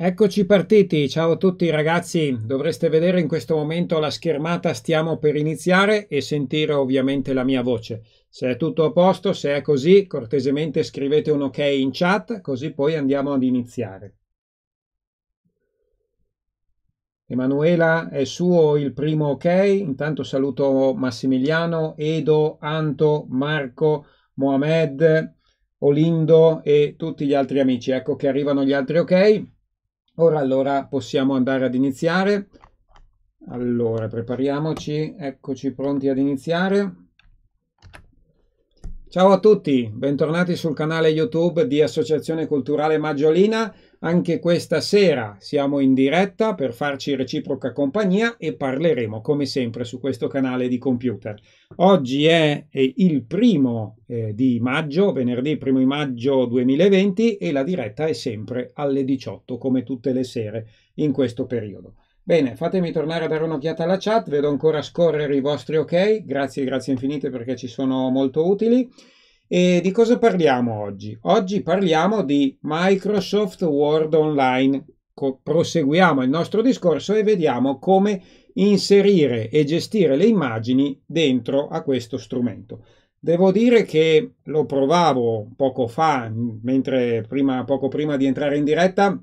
Eccoci partiti, ciao a tutti ragazzi, dovreste vedere in questo momento la schermata, stiamo per iniziare e sentire ovviamente la mia voce. Se è tutto a posto, se è così, cortesemente scrivete un ok in chat, così poi andiamo ad iniziare. Emanuela è suo il primo ok, intanto saluto Massimiliano, Edo, Anto, Marco, Mohamed, Olindo e tutti gli altri amici. Ecco che arrivano gli altri ok. Ora allora possiamo andare ad iniziare. Allora, prepariamoci, eccoci pronti ad iniziare. Ciao a tutti, bentornati sul canale YouTube di Associazione Culturale Maggiolina. Anche questa sera siamo in diretta per farci reciproca compagnia e parleremo come sempre su questo canale di computer. Oggi è il primo eh, di maggio, venerdì primo di maggio 2020 e la diretta è sempre alle 18 come tutte le sere in questo periodo. Bene, fatemi tornare a dare un'occhiata alla chat, vedo ancora scorrere i vostri ok, grazie, grazie infinite perché ci sono molto utili. E di cosa parliamo oggi? Oggi parliamo di Microsoft Word Online. Co- proseguiamo il nostro discorso e vediamo come inserire e gestire le immagini dentro a questo strumento. Devo dire che lo provavo poco fa, mentre prima, poco prima di entrare in diretta,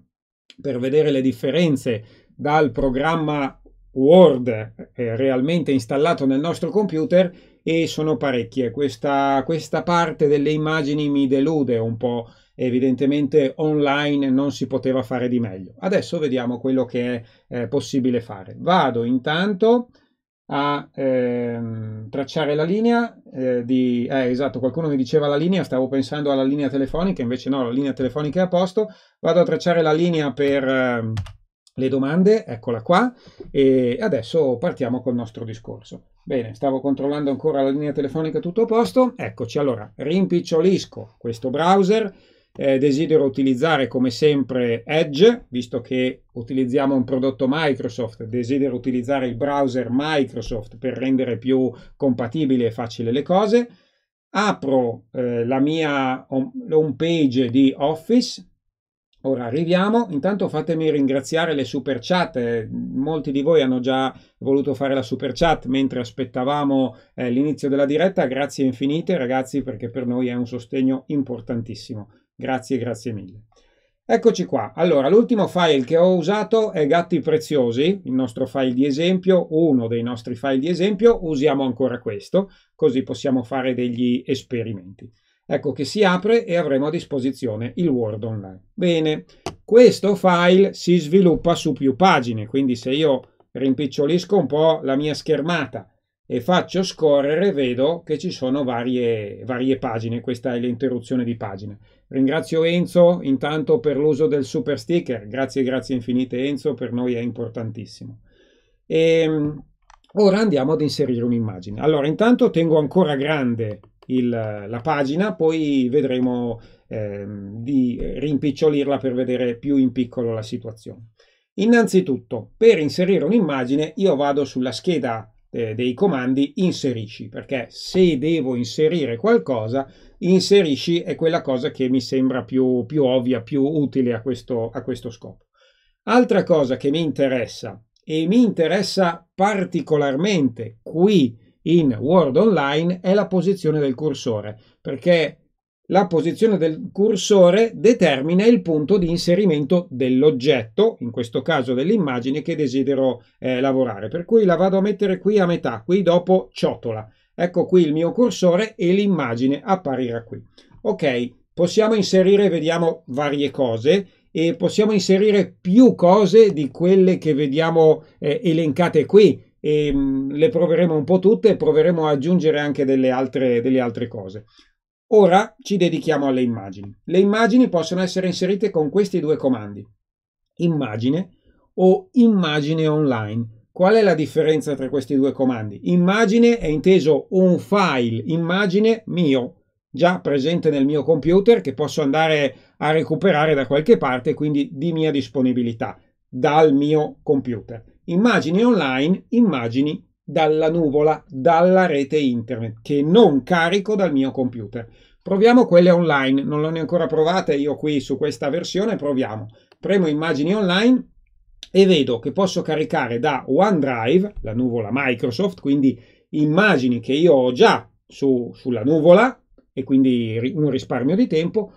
per vedere le differenze dal programma Word eh, realmente installato nel nostro computer e sono parecchie. Questa, questa parte delle immagini mi delude un po'. Evidentemente online non si poteva fare di meglio. Adesso vediamo quello che è eh, possibile fare. Vado intanto a ehm, tracciare la linea eh, di eh, esatto qualcuno mi diceva la linea stavo pensando alla linea telefonica invece no la linea telefonica è a posto vado a tracciare la linea per eh, le domande eccola qua e adesso partiamo col nostro discorso Bene, stavo controllando ancora la linea telefonica tutto a posto. Eccoci, allora, rimpicciolisco questo browser. Eh, desidero utilizzare come sempre Edge, visto che utilizziamo un prodotto Microsoft, desidero utilizzare il browser Microsoft per rendere più compatibile e facile le cose. Apro eh, la mia home page di Office, Ora arriviamo, intanto fatemi ringraziare le super chat, molti di voi hanno già voluto fare la super chat mentre aspettavamo eh, l'inizio della diretta, grazie infinite ragazzi perché per noi è un sostegno importantissimo, grazie, grazie mille. Eccoci qua, allora l'ultimo file che ho usato è Gatti Preziosi, il nostro file di esempio, uno dei nostri file di esempio, usiamo ancora questo, così possiamo fare degli esperimenti. Ecco che si apre e avremo a disposizione il Word Online. Bene, questo file si sviluppa su più pagine, quindi se io rimpicciolisco un po' la mia schermata e faccio scorrere, vedo che ci sono varie, varie pagine. Questa è l'interruzione di pagine. Ringrazio Enzo intanto per l'uso del super sticker. Grazie, grazie infinite Enzo, per noi è importantissimo. E, ehm, ora andiamo ad inserire un'immagine. Allora, intanto tengo ancora grande il, la pagina, poi vedremo eh, di rimpicciolirla per vedere più in piccolo la situazione. Innanzitutto, per inserire un'immagine, io vado sulla scheda eh, dei comandi inserisci, perché se devo inserire qualcosa, inserisci è quella cosa che mi sembra più, più ovvia, più utile a questo, a questo scopo. Altra cosa che mi interessa, e mi interessa particolarmente qui in Word Online è la posizione del cursore, perché la posizione del cursore determina il punto di inserimento dell'oggetto, in questo caso dell'immagine che desidero eh, lavorare. Per cui la vado a mettere qui a metà, qui dopo ciotola. Ecco qui il mio cursore e l'immagine apparirà qui. Ok, possiamo inserire, vediamo, varie cose e possiamo inserire più cose di quelle che vediamo eh, elencate qui e mm, le proveremo un po' tutte e proveremo ad aggiungere anche delle altre, delle altre cose. Ora ci dedichiamo alle immagini. Le immagini possono essere inserite con questi due comandi, immagine o immagine online. Qual è la differenza tra questi due comandi? Immagine è inteso un file immagine mio, già presente nel mio computer, che posso andare a recuperare da qualche parte, quindi di mia disponibilità, dal mio computer immagini online, immagini dalla nuvola, dalla rete internet, che non carico dal mio computer. Proviamo quelle online, non le ho ancora provate io qui su questa versione, proviamo. Premo immagini online e vedo che posso caricare da OneDrive, la nuvola Microsoft, quindi immagini che io ho già su, sulla nuvola e quindi un risparmio di tempo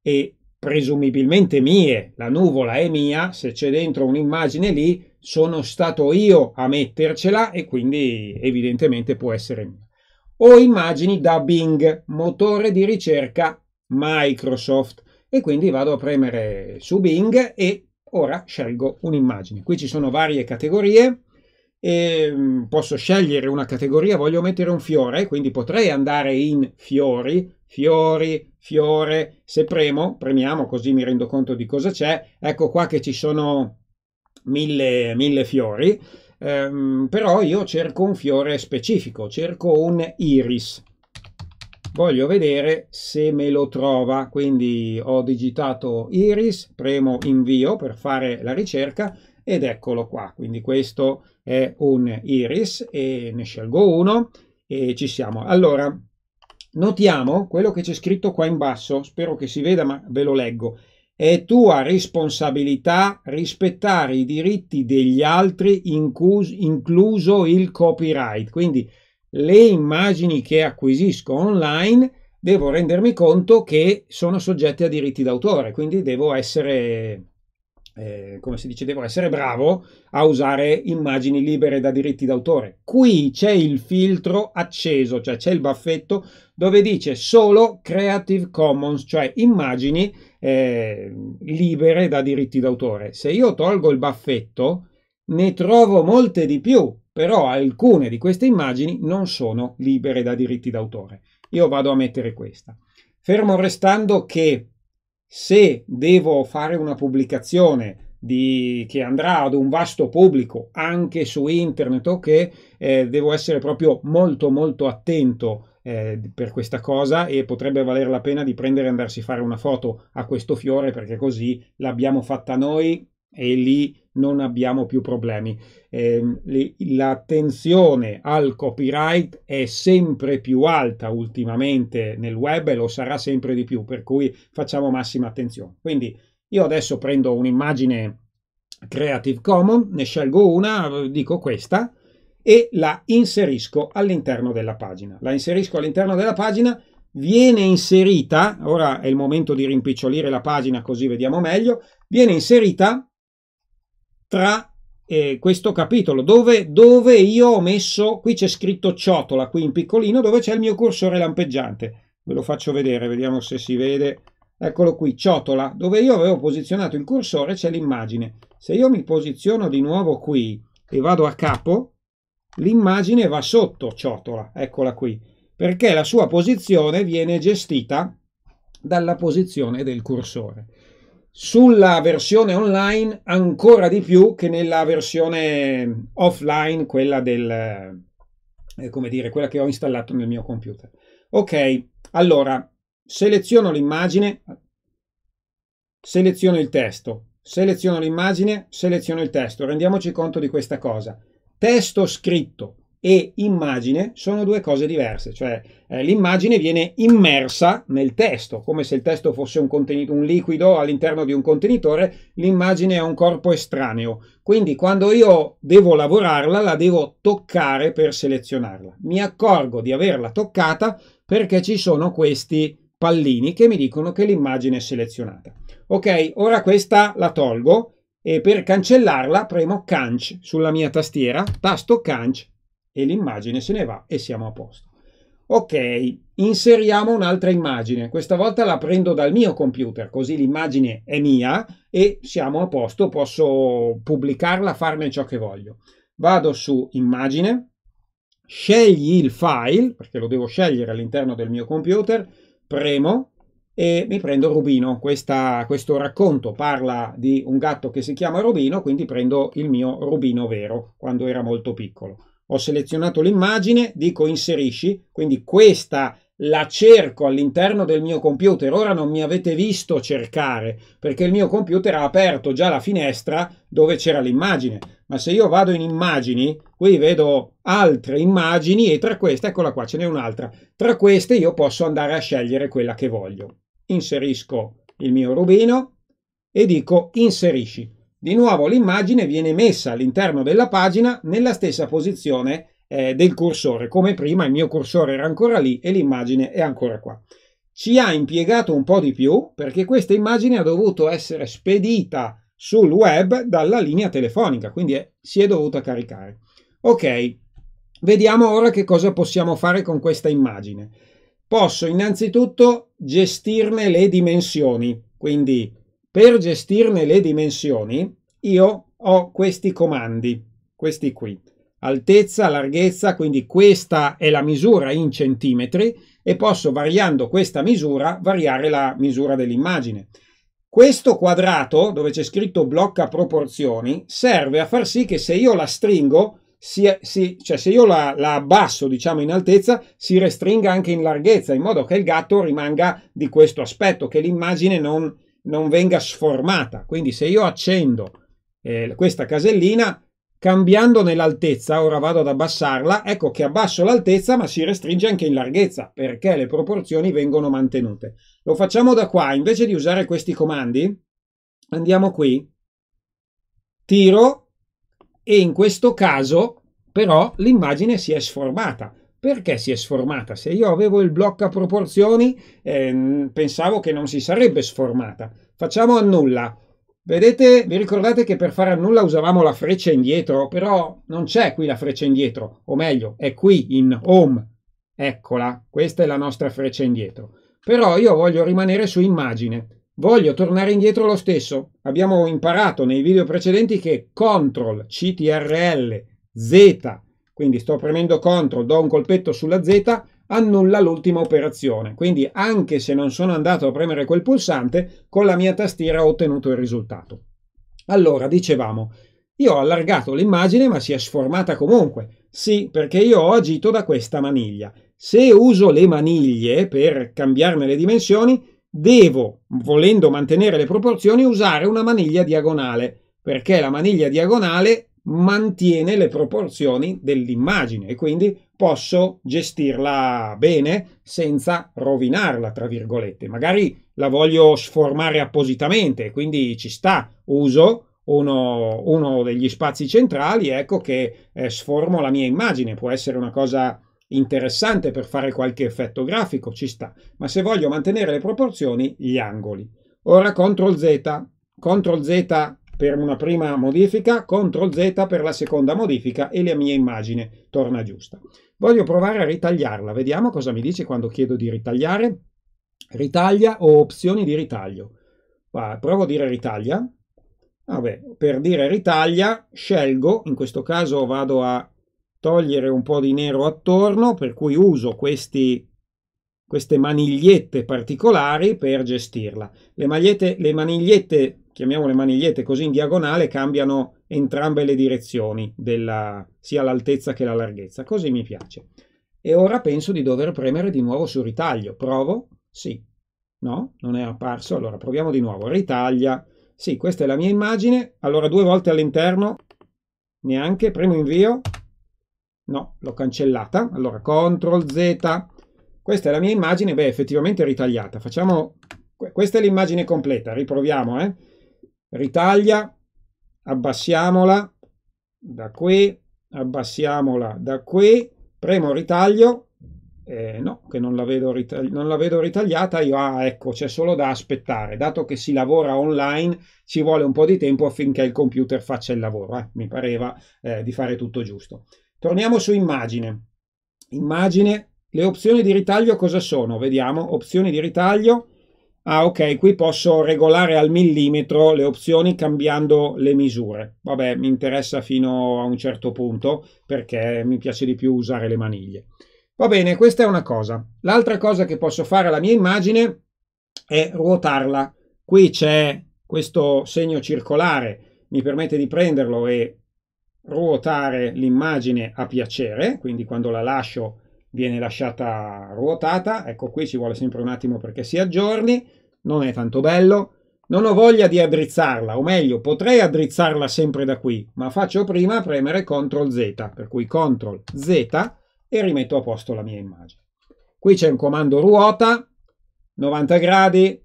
e presumibilmente mie, la nuvola è mia, se c'è dentro un'immagine lì sono stato io a mettercela e quindi evidentemente può essere mia. O immagini da Bing, motore di ricerca Microsoft e quindi vado a premere su Bing e ora scelgo un'immagine. Qui ci sono varie categorie e mm, posso scegliere una categoria, voglio mettere un fiore, quindi potrei andare in fiori, fiori, fiore, se premo, premiamo così mi rendo conto di cosa c'è, ecco qua che ci sono mille, mille fiori, ehm, però io cerco un fiore specifico, cerco un iris, voglio vedere se me lo trova, quindi ho digitato iris, premo invio per fare la ricerca ed eccolo qua, quindi questo è un iris e ne scelgo uno e ci siamo. Allora, notiamo quello che c'è scritto qua in basso, spero che si veda ma ve lo leggo. È tua responsabilità rispettare i diritti degli altri, incluso il copyright. Quindi le immagini che acquisisco online devo rendermi conto che sono soggette a diritti d'autore, quindi devo essere eh, come si dice, devo essere bravo a usare immagini libere da diritti d'autore. Qui c'è il filtro acceso, cioè c'è il baffetto dove dice solo Creative Commons, cioè immagini eh, libere da diritti d'autore. Se io tolgo il baffetto, ne trovo molte di più, però alcune di queste immagini non sono libere da diritti d'autore. Io vado a mettere questa. Fermo restando che se devo fare una pubblicazione di, che andrà ad un vasto pubblico anche su internet o eh, devo essere proprio molto molto attento eh, per questa cosa e potrebbe valere la pena di prendere e andarsi a fare una foto a questo fiore perché così l'abbiamo fatta noi e lì non abbiamo più problemi. Eh, l'attenzione al copyright è sempre più alta ultimamente nel web e lo sarà sempre di più, per cui facciamo massima attenzione. Quindi io adesso prendo un'immagine Creative Commons, ne scelgo una, dico questa, e la inserisco all'interno della pagina. La inserisco all'interno della pagina, viene inserita, ora è il momento di rimpicciolire la pagina così vediamo meglio, viene inserita tra eh, questo capitolo dove, dove io ho messo, qui c'è scritto ciotola, qui in piccolino, dove c'è il mio cursore lampeggiante. Ve lo faccio vedere, vediamo se si vede. Eccolo qui, ciotola, dove io avevo posizionato il cursore c'è l'immagine. Se io mi posiziono di nuovo qui e vado a capo, l'immagine va sotto ciotola, eccola qui, perché la sua posizione viene gestita dalla posizione del cursore sulla versione online ancora di più che nella versione offline, quella del eh, come dire, quella che ho installato nel mio computer. Ok, allora seleziono l'immagine, seleziono il testo, seleziono l'immagine, seleziono il testo. Rendiamoci conto di questa cosa. Testo scritto e immagine sono due cose diverse, cioè eh, l'immagine viene immersa nel testo, come se il testo fosse un, un liquido all'interno di un contenitore, l'immagine è un corpo estraneo, quindi quando io devo lavorarla la devo toccare per selezionarla. Mi accorgo di averla toccata perché ci sono questi pallini che mi dicono che l'immagine è selezionata. Ok, ora questa la tolgo e per cancellarla premo Canc sulla mia tastiera, tasto Canc e l'immagine se ne va e siamo a posto. Ok, inseriamo un'altra immagine. Questa volta la prendo dal mio computer, così l'immagine è mia e siamo a posto, posso pubblicarla, farne ciò che voglio. Vado su immagine, scegli il file, perché lo devo scegliere all'interno del mio computer, premo e mi prendo Rubino. Questa, questo racconto parla di un gatto che si chiama Rubino, quindi prendo il mio Rubino vero, quando era molto piccolo ho selezionato l'immagine, dico inserisci, quindi questa la cerco all'interno del mio computer. Ora non mi avete visto cercare perché il mio computer ha aperto già la finestra dove c'era l'immagine. Ma se io vado in immagini, qui vedo altre immagini e tra queste, eccola qua, ce n'è un'altra. Tra queste io posso andare a scegliere quella che voglio. Inserisco il mio rubino e dico inserisci. Di nuovo l'immagine viene messa all'interno della pagina nella stessa posizione eh, del cursore. Come prima il mio cursore era ancora lì e l'immagine è ancora qua. Ci ha impiegato un po' di più perché questa immagine ha dovuto essere spedita sul web dalla linea telefonica, quindi è, si è dovuta caricare. Ok, vediamo ora che cosa possiamo fare con questa immagine. Posso innanzitutto gestirne le dimensioni, quindi per gestirne le dimensioni io ho questi comandi, questi qui altezza, larghezza, quindi questa è la misura in centimetri e posso variando questa misura variare la misura dell'immagine. Questo quadrato dove c'è scritto blocca proporzioni serve a far sì che se io la stringo, si, si, cioè se io la, la abbasso diciamo in altezza, si restringa anche in larghezza in modo che il gatto rimanga di questo aspetto, che l'immagine non, non venga sformata. Quindi se io accendo eh, questa casellina cambiando nell'altezza, ora vado ad abbassarla, ecco che abbasso l'altezza ma si restringe anche in larghezza perché le proporzioni vengono mantenute. Lo facciamo da qua, invece di usare questi comandi, andiamo qui, tiro e in questo caso però l'immagine si è sformata. Perché si è sformata? Se io avevo il blocco a proporzioni eh, pensavo che non si sarebbe sformata. Facciamo annulla Vedete, vi ricordate che per fare a nulla usavamo la freccia indietro, però non c'è qui la freccia indietro, o meglio, è qui in home. Eccola, questa è la nostra freccia indietro. Però io voglio rimanere su immagine. Voglio tornare indietro lo stesso. Abbiamo imparato nei video precedenti che CTRL, CTRL, Z, quindi sto premendo CTRL, do un colpetto sulla Z, annulla l'ultima operazione. Quindi anche se non sono andato a premere quel pulsante, con la mia tastiera ho ottenuto il risultato. Allora, dicevamo, io ho allargato l'immagine ma si è sformata comunque. Sì, perché io ho agito da questa maniglia. Se uso le maniglie per cambiarne le dimensioni, devo, volendo mantenere le proporzioni, usare una maniglia diagonale, perché la maniglia diagonale mantiene le proporzioni dell'immagine e quindi posso gestirla bene senza rovinarla, tra virgolette. Magari la voglio sformare appositamente, quindi ci sta, uso uno, uno degli spazi centrali, ecco che eh, sformo la mia immagine, può essere una cosa interessante per fare qualche effetto grafico, ci sta, ma se voglio mantenere le proporzioni, gli angoli. Ora CTRL Z, CTRL Z per una prima modifica, CTRL Z per la seconda modifica e la mia immagine torna giusta. Voglio provare a ritagliarla, vediamo cosa mi dice quando chiedo di ritagliare. Ritaglia o opzioni di ritaglio. Va, provo a dire ritaglia. Vabbè, per dire ritaglia scelgo, in questo caso vado a togliere un po' di nero attorno, per cui uso questi, queste manigliette particolari per gestirla. Le, magliette, le manigliette chiamiamole manigliette così in diagonale cambiano entrambe le direzioni della, sia l'altezza che la larghezza. Così mi piace. E ora penso di dover premere di nuovo su ritaglio. Provo? Sì. No? Non è apparso? Allora proviamo di nuovo. Ritaglia. Sì questa è la mia immagine. Allora due volte all'interno. Neanche. Premo invio. No l'ho cancellata. Allora CTRL Z. Questa è la mia immagine. Beh effettivamente ritagliata. Facciamo questa è l'immagine completa. Riproviamo eh ritaglia, abbassiamola da qui, abbassiamola da qui, premo ritaglio, eh, no, che non la, non la vedo ritagliata, io, ah, ecco, c'è solo da aspettare, dato che si lavora online, ci vuole un po' di tempo affinché il computer faccia il lavoro, eh, mi pareva eh, di fare tutto giusto. Torniamo su immagine. Immagine, le opzioni di ritaglio cosa sono? Vediamo, opzioni di ritaglio, Ah, ok, qui posso regolare al millimetro le opzioni cambiando le misure. Vabbè, mi interessa fino a un certo punto perché mi piace di più usare le maniglie. Va bene, questa è una cosa. L'altra cosa che posso fare alla mia immagine è ruotarla. Qui c'è questo segno circolare, mi permette di prenderlo e ruotare l'immagine a piacere, quindi quando la lascio viene lasciata ruotata, ecco qui ci vuole sempre un attimo perché si aggiorni, non è tanto bello, non ho voglia di addrizzarla, o meglio, potrei addrizzarla sempre da qui, ma faccio prima premere CTRL Z, per cui CTRL Z e rimetto a posto la mia immagine. Qui c'è un comando ruota, 90 gradi,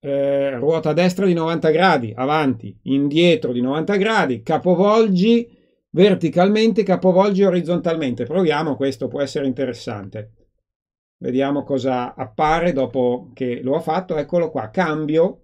eh, ruota destra di 90 gradi, avanti, indietro di 90 gradi, capovolgi verticalmente, capovolgi orizzontalmente. Proviamo, questo può essere interessante. Vediamo cosa appare dopo che lo ha fatto. Eccolo qua, cambio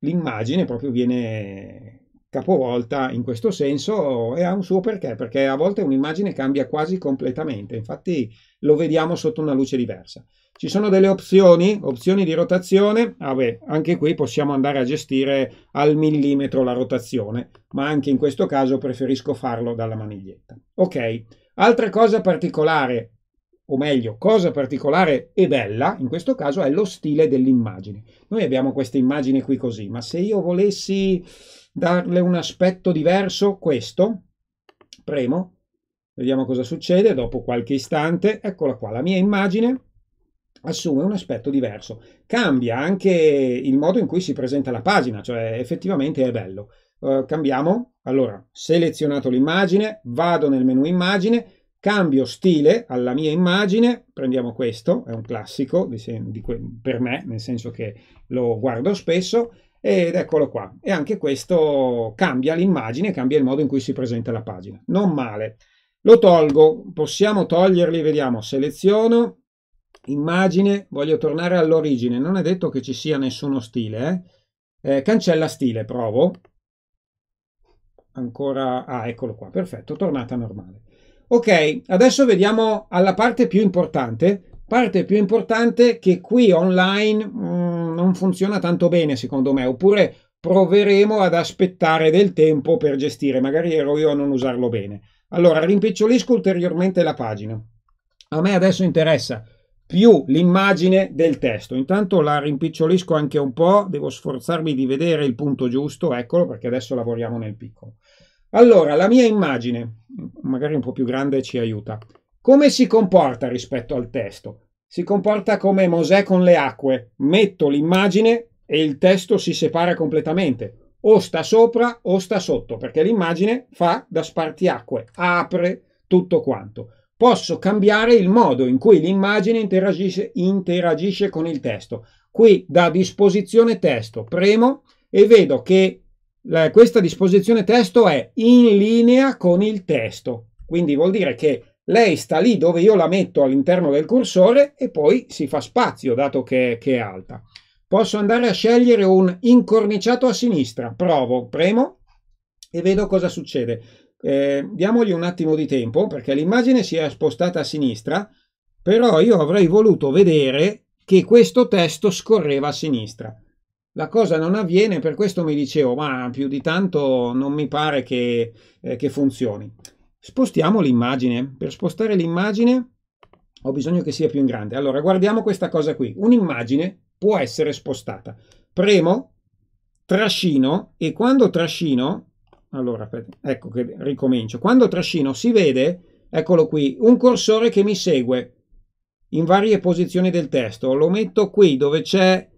l'immagine, proprio viene capovolta in questo senso e ha un suo perché, perché a volte un'immagine cambia quasi completamente, infatti lo vediamo sotto una luce diversa. Ci sono delle opzioni, opzioni di rotazione, ah beh, anche qui possiamo andare a gestire al millimetro la rotazione, ma anche in questo caso preferisco farlo dalla maniglietta. Ok, altra cosa particolare, o meglio, cosa particolare e bella, in questo caso è lo stile dell'immagine. Noi abbiamo queste immagini qui così, ma se io volessi darle un aspetto diverso, questo, premo, vediamo cosa succede dopo qualche istante, eccola qua, la mia immagine assume un aspetto diverso. Cambia anche il modo in cui si presenta la pagina, cioè effettivamente è bello. Uh, cambiamo, allora, selezionato l'immagine, vado nel menu immagine, cambio stile alla mia immagine, prendiamo questo, è un classico di, di, per me, nel senso che lo guardo spesso, ed eccolo qua. E anche questo cambia l'immagine, cambia il modo in cui si presenta la pagina. Non male. Lo tolgo, possiamo toglierli, vediamo, seleziono, immagine, voglio tornare all'origine, non è detto che ci sia nessuno stile, eh? Eh, cancella stile, provo, ancora, ah eccolo qua, perfetto, tornata normale. Ok, adesso vediamo alla parte più importante, parte più importante che qui online mh, mm, non funziona tanto bene secondo me, oppure proveremo ad aspettare del tempo per gestire, magari ero io a non usarlo bene. Allora, rimpicciolisco ulteriormente la pagina. A me adesso interessa più l'immagine del testo. Intanto la rimpicciolisco anche un po', devo sforzarmi di vedere il punto giusto, eccolo perché adesso lavoriamo nel piccolo. Allora, la mia immagine, magari un po' più grande ci aiuta. Come si comporta rispetto al testo? Si comporta come Mosè con le acque. Metto l'immagine e il testo si separa completamente. O sta sopra o sta sotto, perché l'immagine fa da spartiacque, apre tutto quanto posso cambiare il modo in cui l'immagine interagisce, interagisce con il testo. Qui da disposizione testo premo e vedo che la, questa disposizione testo è in linea con il testo. Quindi vuol dire che lei sta lì dove io la metto all'interno del cursore e poi si fa spazio dato che, che è alta. Posso andare a scegliere un incorniciato a sinistra. Provo, premo e vedo cosa succede. Eh, diamogli un attimo di tempo perché l'immagine si è spostata a sinistra, però io avrei voluto vedere che questo testo scorreva a sinistra. La cosa non avviene, per questo mi dicevo, ma più di tanto non mi pare che, eh, che funzioni. Spostiamo l'immagine. Per spostare l'immagine ho bisogno che sia più in grande. Allora, guardiamo questa cosa qui. Un'immagine può essere spostata. Premo, trascino e quando trascino allora, ecco che ricomincio. Quando trascino si vede, eccolo qui, un cursore che mi segue in varie posizioni del testo. Lo metto qui dove c'è,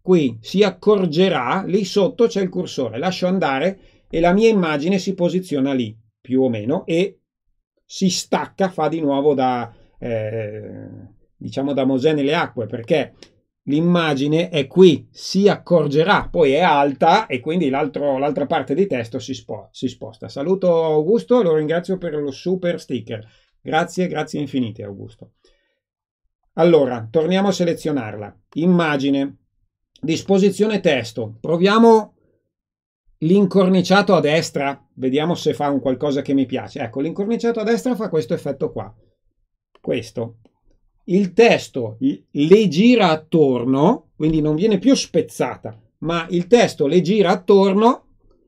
qui, si accorgerà, lì sotto c'è il cursore. Lascio andare e la mia immagine si posiziona lì, più o meno, e si stacca, fa di nuovo da, eh, diciamo, da Mosè nelle acque, perché l'immagine è qui, si accorgerà, poi è alta e quindi l'altra parte di testo si, spo si, sposta. Saluto Augusto, lo ringrazio per lo super sticker. Grazie, grazie infinite Augusto. Allora, torniamo a selezionarla. Immagine, disposizione testo. Proviamo l'incorniciato a destra, vediamo se fa un qualcosa che mi piace. Ecco, l'incorniciato a destra fa questo effetto qua. Questo il testo le gira attorno, quindi non viene più spezzata, ma il testo le gira attorno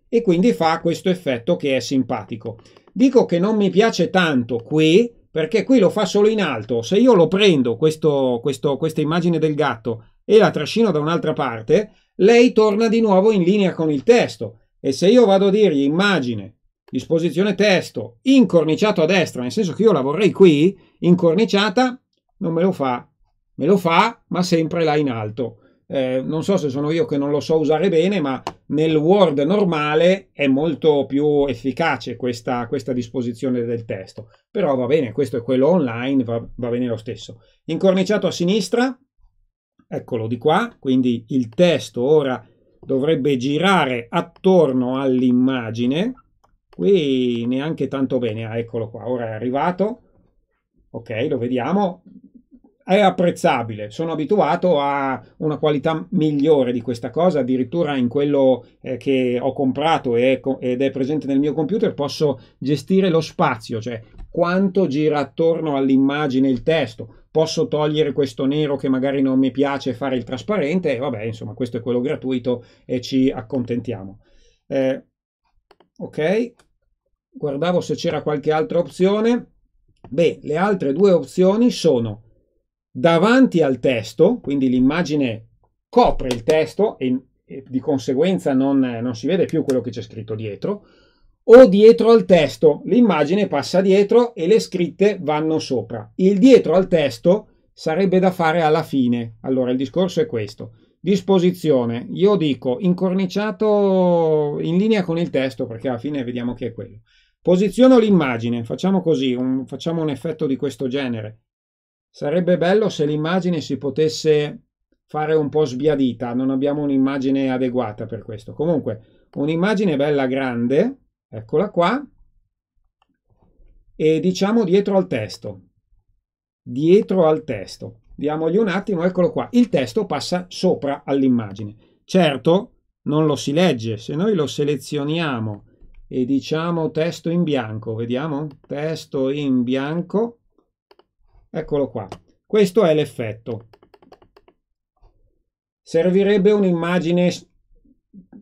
e quindi fa questo effetto che è simpatico. Dico che non mi piace tanto qui perché qui lo fa solo in alto. Se io lo prendo, questo, questo, questa immagine del gatto, e la trascino da un'altra parte, lei torna di nuovo in linea con il testo. E se io vado a dirgli immagine, disposizione testo, incorniciato a destra, nel senso che io la vorrei qui, incorniciata, non me lo fa, me lo fa, ma sempre là in alto. Eh, non so se sono io che non lo so usare bene, ma nel Word normale è molto più efficace questa, questa disposizione del testo. Però va bene, questo è quello online, va, va bene lo stesso. Incorniciato a sinistra, eccolo di qua, quindi il testo ora dovrebbe girare attorno all'immagine. Qui neanche tanto bene, ah, eccolo qua, ora è arrivato. Ok, lo vediamo è apprezzabile, sono abituato a una qualità migliore di questa cosa, addirittura in quello eh, che ho comprato ed è presente nel mio computer posso gestire lo spazio, cioè quanto gira attorno all'immagine il testo, posso togliere questo nero che magari non mi piace fare il trasparente e vabbè insomma questo è quello gratuito e ci accontentiamo. Eh, ok, guardavo se c'era qualche altra opzione. Beh, le altre due opzioni sono davanti al testo, quindi l'immagine copre il testo e, di conseguenza non, non si vede più quello che c'è scritto dietro, o dietro al testo, l'immagine passa dietro e le scritte vanno sopra. Il dietro al testo sarebbe da fare alla fine. Allora il discorso è questo. Disposizione, io dico incorniciato in linea con il testo perché alla fine vediamo che è quello. Posiziono l'immagine, facciamo così, un, facciamo un effetto di questo genere. Sarebbe bello se l'immagine si potesse fare un po' sbiadita, non abbiamo un'immagine adeguata per questo. Comunque, un'immagine bella grande, eccola qua, e diciamo dietro al testo. Dietro al testo. Diamogli un attimo, eccolo qua. Il testo passa sopra all'immagine. Certo, non lo si legge. Se noi lo selezioniamo e diciamo testo in bianco, vediamo? Testo in bianco, Eccolo qua. Questo è l'effetto. Servirebbe un'immagine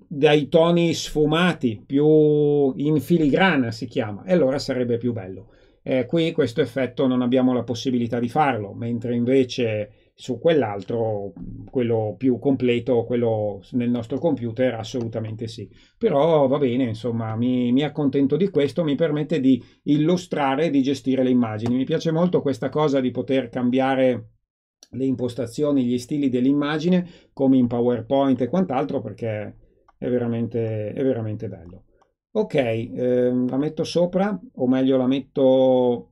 dai toni sfumati, più in filigrana si chiama, e allora sarebbe più bello. Eh, qui questo effetto non abbiamo la possibilità di farlo, mentre invece su quell'altro, quello più completo, quello nel nostro computer, assolutamente sì. Però va bene, insomma, mi, mi accontento di questo, mi permette di illustrare di gestire le immagini. Mi piace molto questa cosa di poter cambiare le impostazioni, gli stili dell'immagine, come in PowerPoint e quant'altro, perché è veramente, è veramente bello. Ok, eh, la metto sopra, o meglio la metto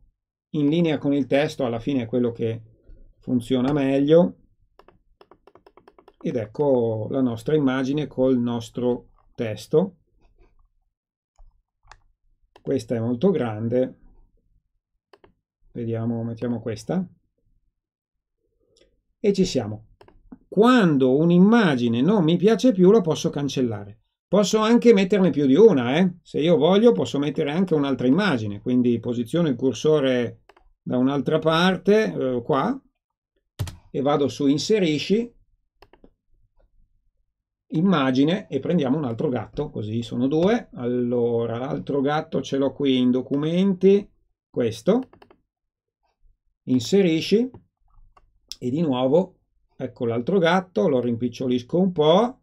in linea con il testo, alla fine è quello che funziona meglio. Ed ecco la nostra immagine col nostro testo. Questa è molto grande. Vediamo mettiamo questa. E ci siamo. Quando un'immagine non mi piace più la posso cancellare. Posso anche metterne più di una eh? se io voglio posso mettere anche un'altra immagine. Quindi posiziono il cursore da un'altra parte eh, qua e vado su inserisci immagine e prendiamo un altro gatto così sono due. Allora l'altro gatto ce l'ho qui in documenti questo. Inserisci e di nuovo ecco l'altro gatto lo rimpicciolisco un po'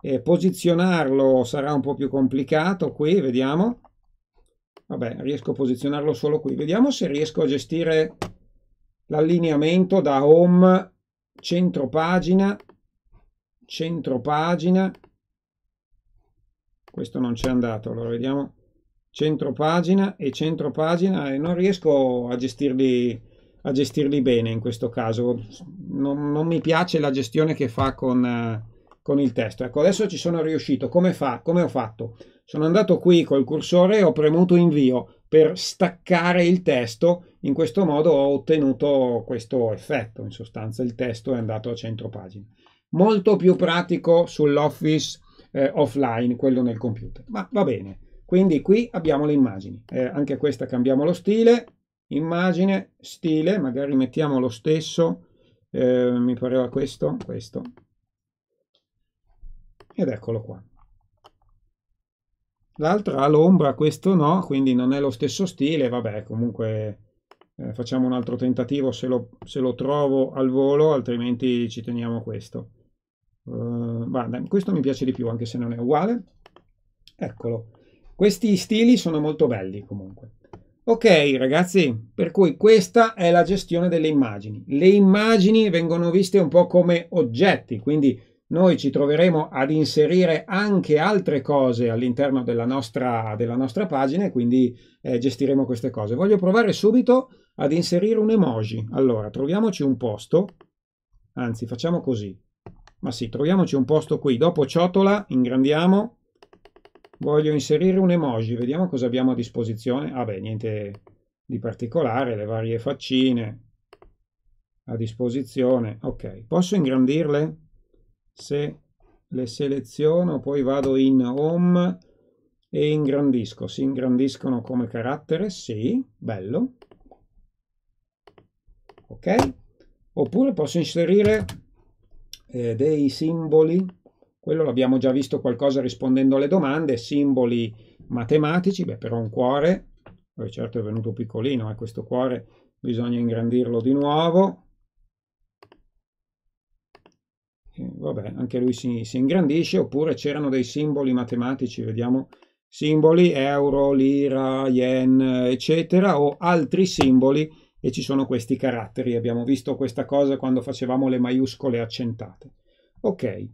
e posizionarlo sarà un po' più complicato qui vediamo. Vabbè riesco a posizionarlo solo qui. Vediamo se riesco a gestire l'allineamento da home centro pagina centro pagina. Questo non c'è andato allora vediamo. Centro pagina e centro pagina e non riesco a gestirli a gestirli bene in questo caso. Non, non mi piace la gestione che fa con, con il testo. Ecco adesso ci sono riuscito. Come, fa, come ho fatto? Sono andato qui col cursore e ho premuto invio per staccare il testo. In questo modo ho ottenuto questo effetto. In sostanza il testo è andato a centro pagina. Molto più pratico sull'Office eh, offline, quello nel computer. Ma va bene. Quindi qui abbiamo le immagini. Eh, anche questa cambiamo lo stile. Immagine, stile, magari mettiamo lo stesso. Eh, mi pareva questo, questo. Ed eccolo qua l'altra ha l'ombra, questo no, quindi non è lo stesso stile, vabbè comunque eh, facciamo un altro tentativo se lo, se lo, trovo al volo, altrimenti ci teniamo questo. Uh, guarda, questo mi piace di più anche se non è uguale. Eccolo. Questi stili sono molto belli comunque. Ok ragazzi, per cui questa è la gestione delle immagini. Le immagini vengono viste un po' come oggetti, quindi noi ci troveremo ad inserire anche altre cose all'interno della nostra, della nostra pagina e quindi eh, gestiremo queste cose. Voglio provare subito ad inserire un emoji. Allora, troviamoci un posto, anzi facciamo così. Ma sì, troviamoci un posto qui. Dopo ciotola, ingrandiamo. Voglio inserire un emoji, vediamo cosa abbiamo a disposizione. Vabbè, ah niente di particolare, le varie faccine a disposizione. Ok, posso ingrandirle? Se le seleziono poi vado in home e ingrandisco. Si ingrandiscono come carattere? Sì bello. Ok? Oppure posso inserire eh, dei simboli. Quello l'abbiamo già visto qualcosa rispondendo alle domande simboli matematici. Beh però un cuore. Poi certo è venuto piccolino eh, questo cuore. Bisogna ingrandirlo di nuovo vabbè, anche lui si, si ingrandisce, oppure c'erano dei simboli matematici, vediamo, simboli, euro, lira, yen, eccetera, o altri simboli e ci sono questi caratteri. Abbiamo visto questa cosa quando facevamo le maiuscole accentate. Ok,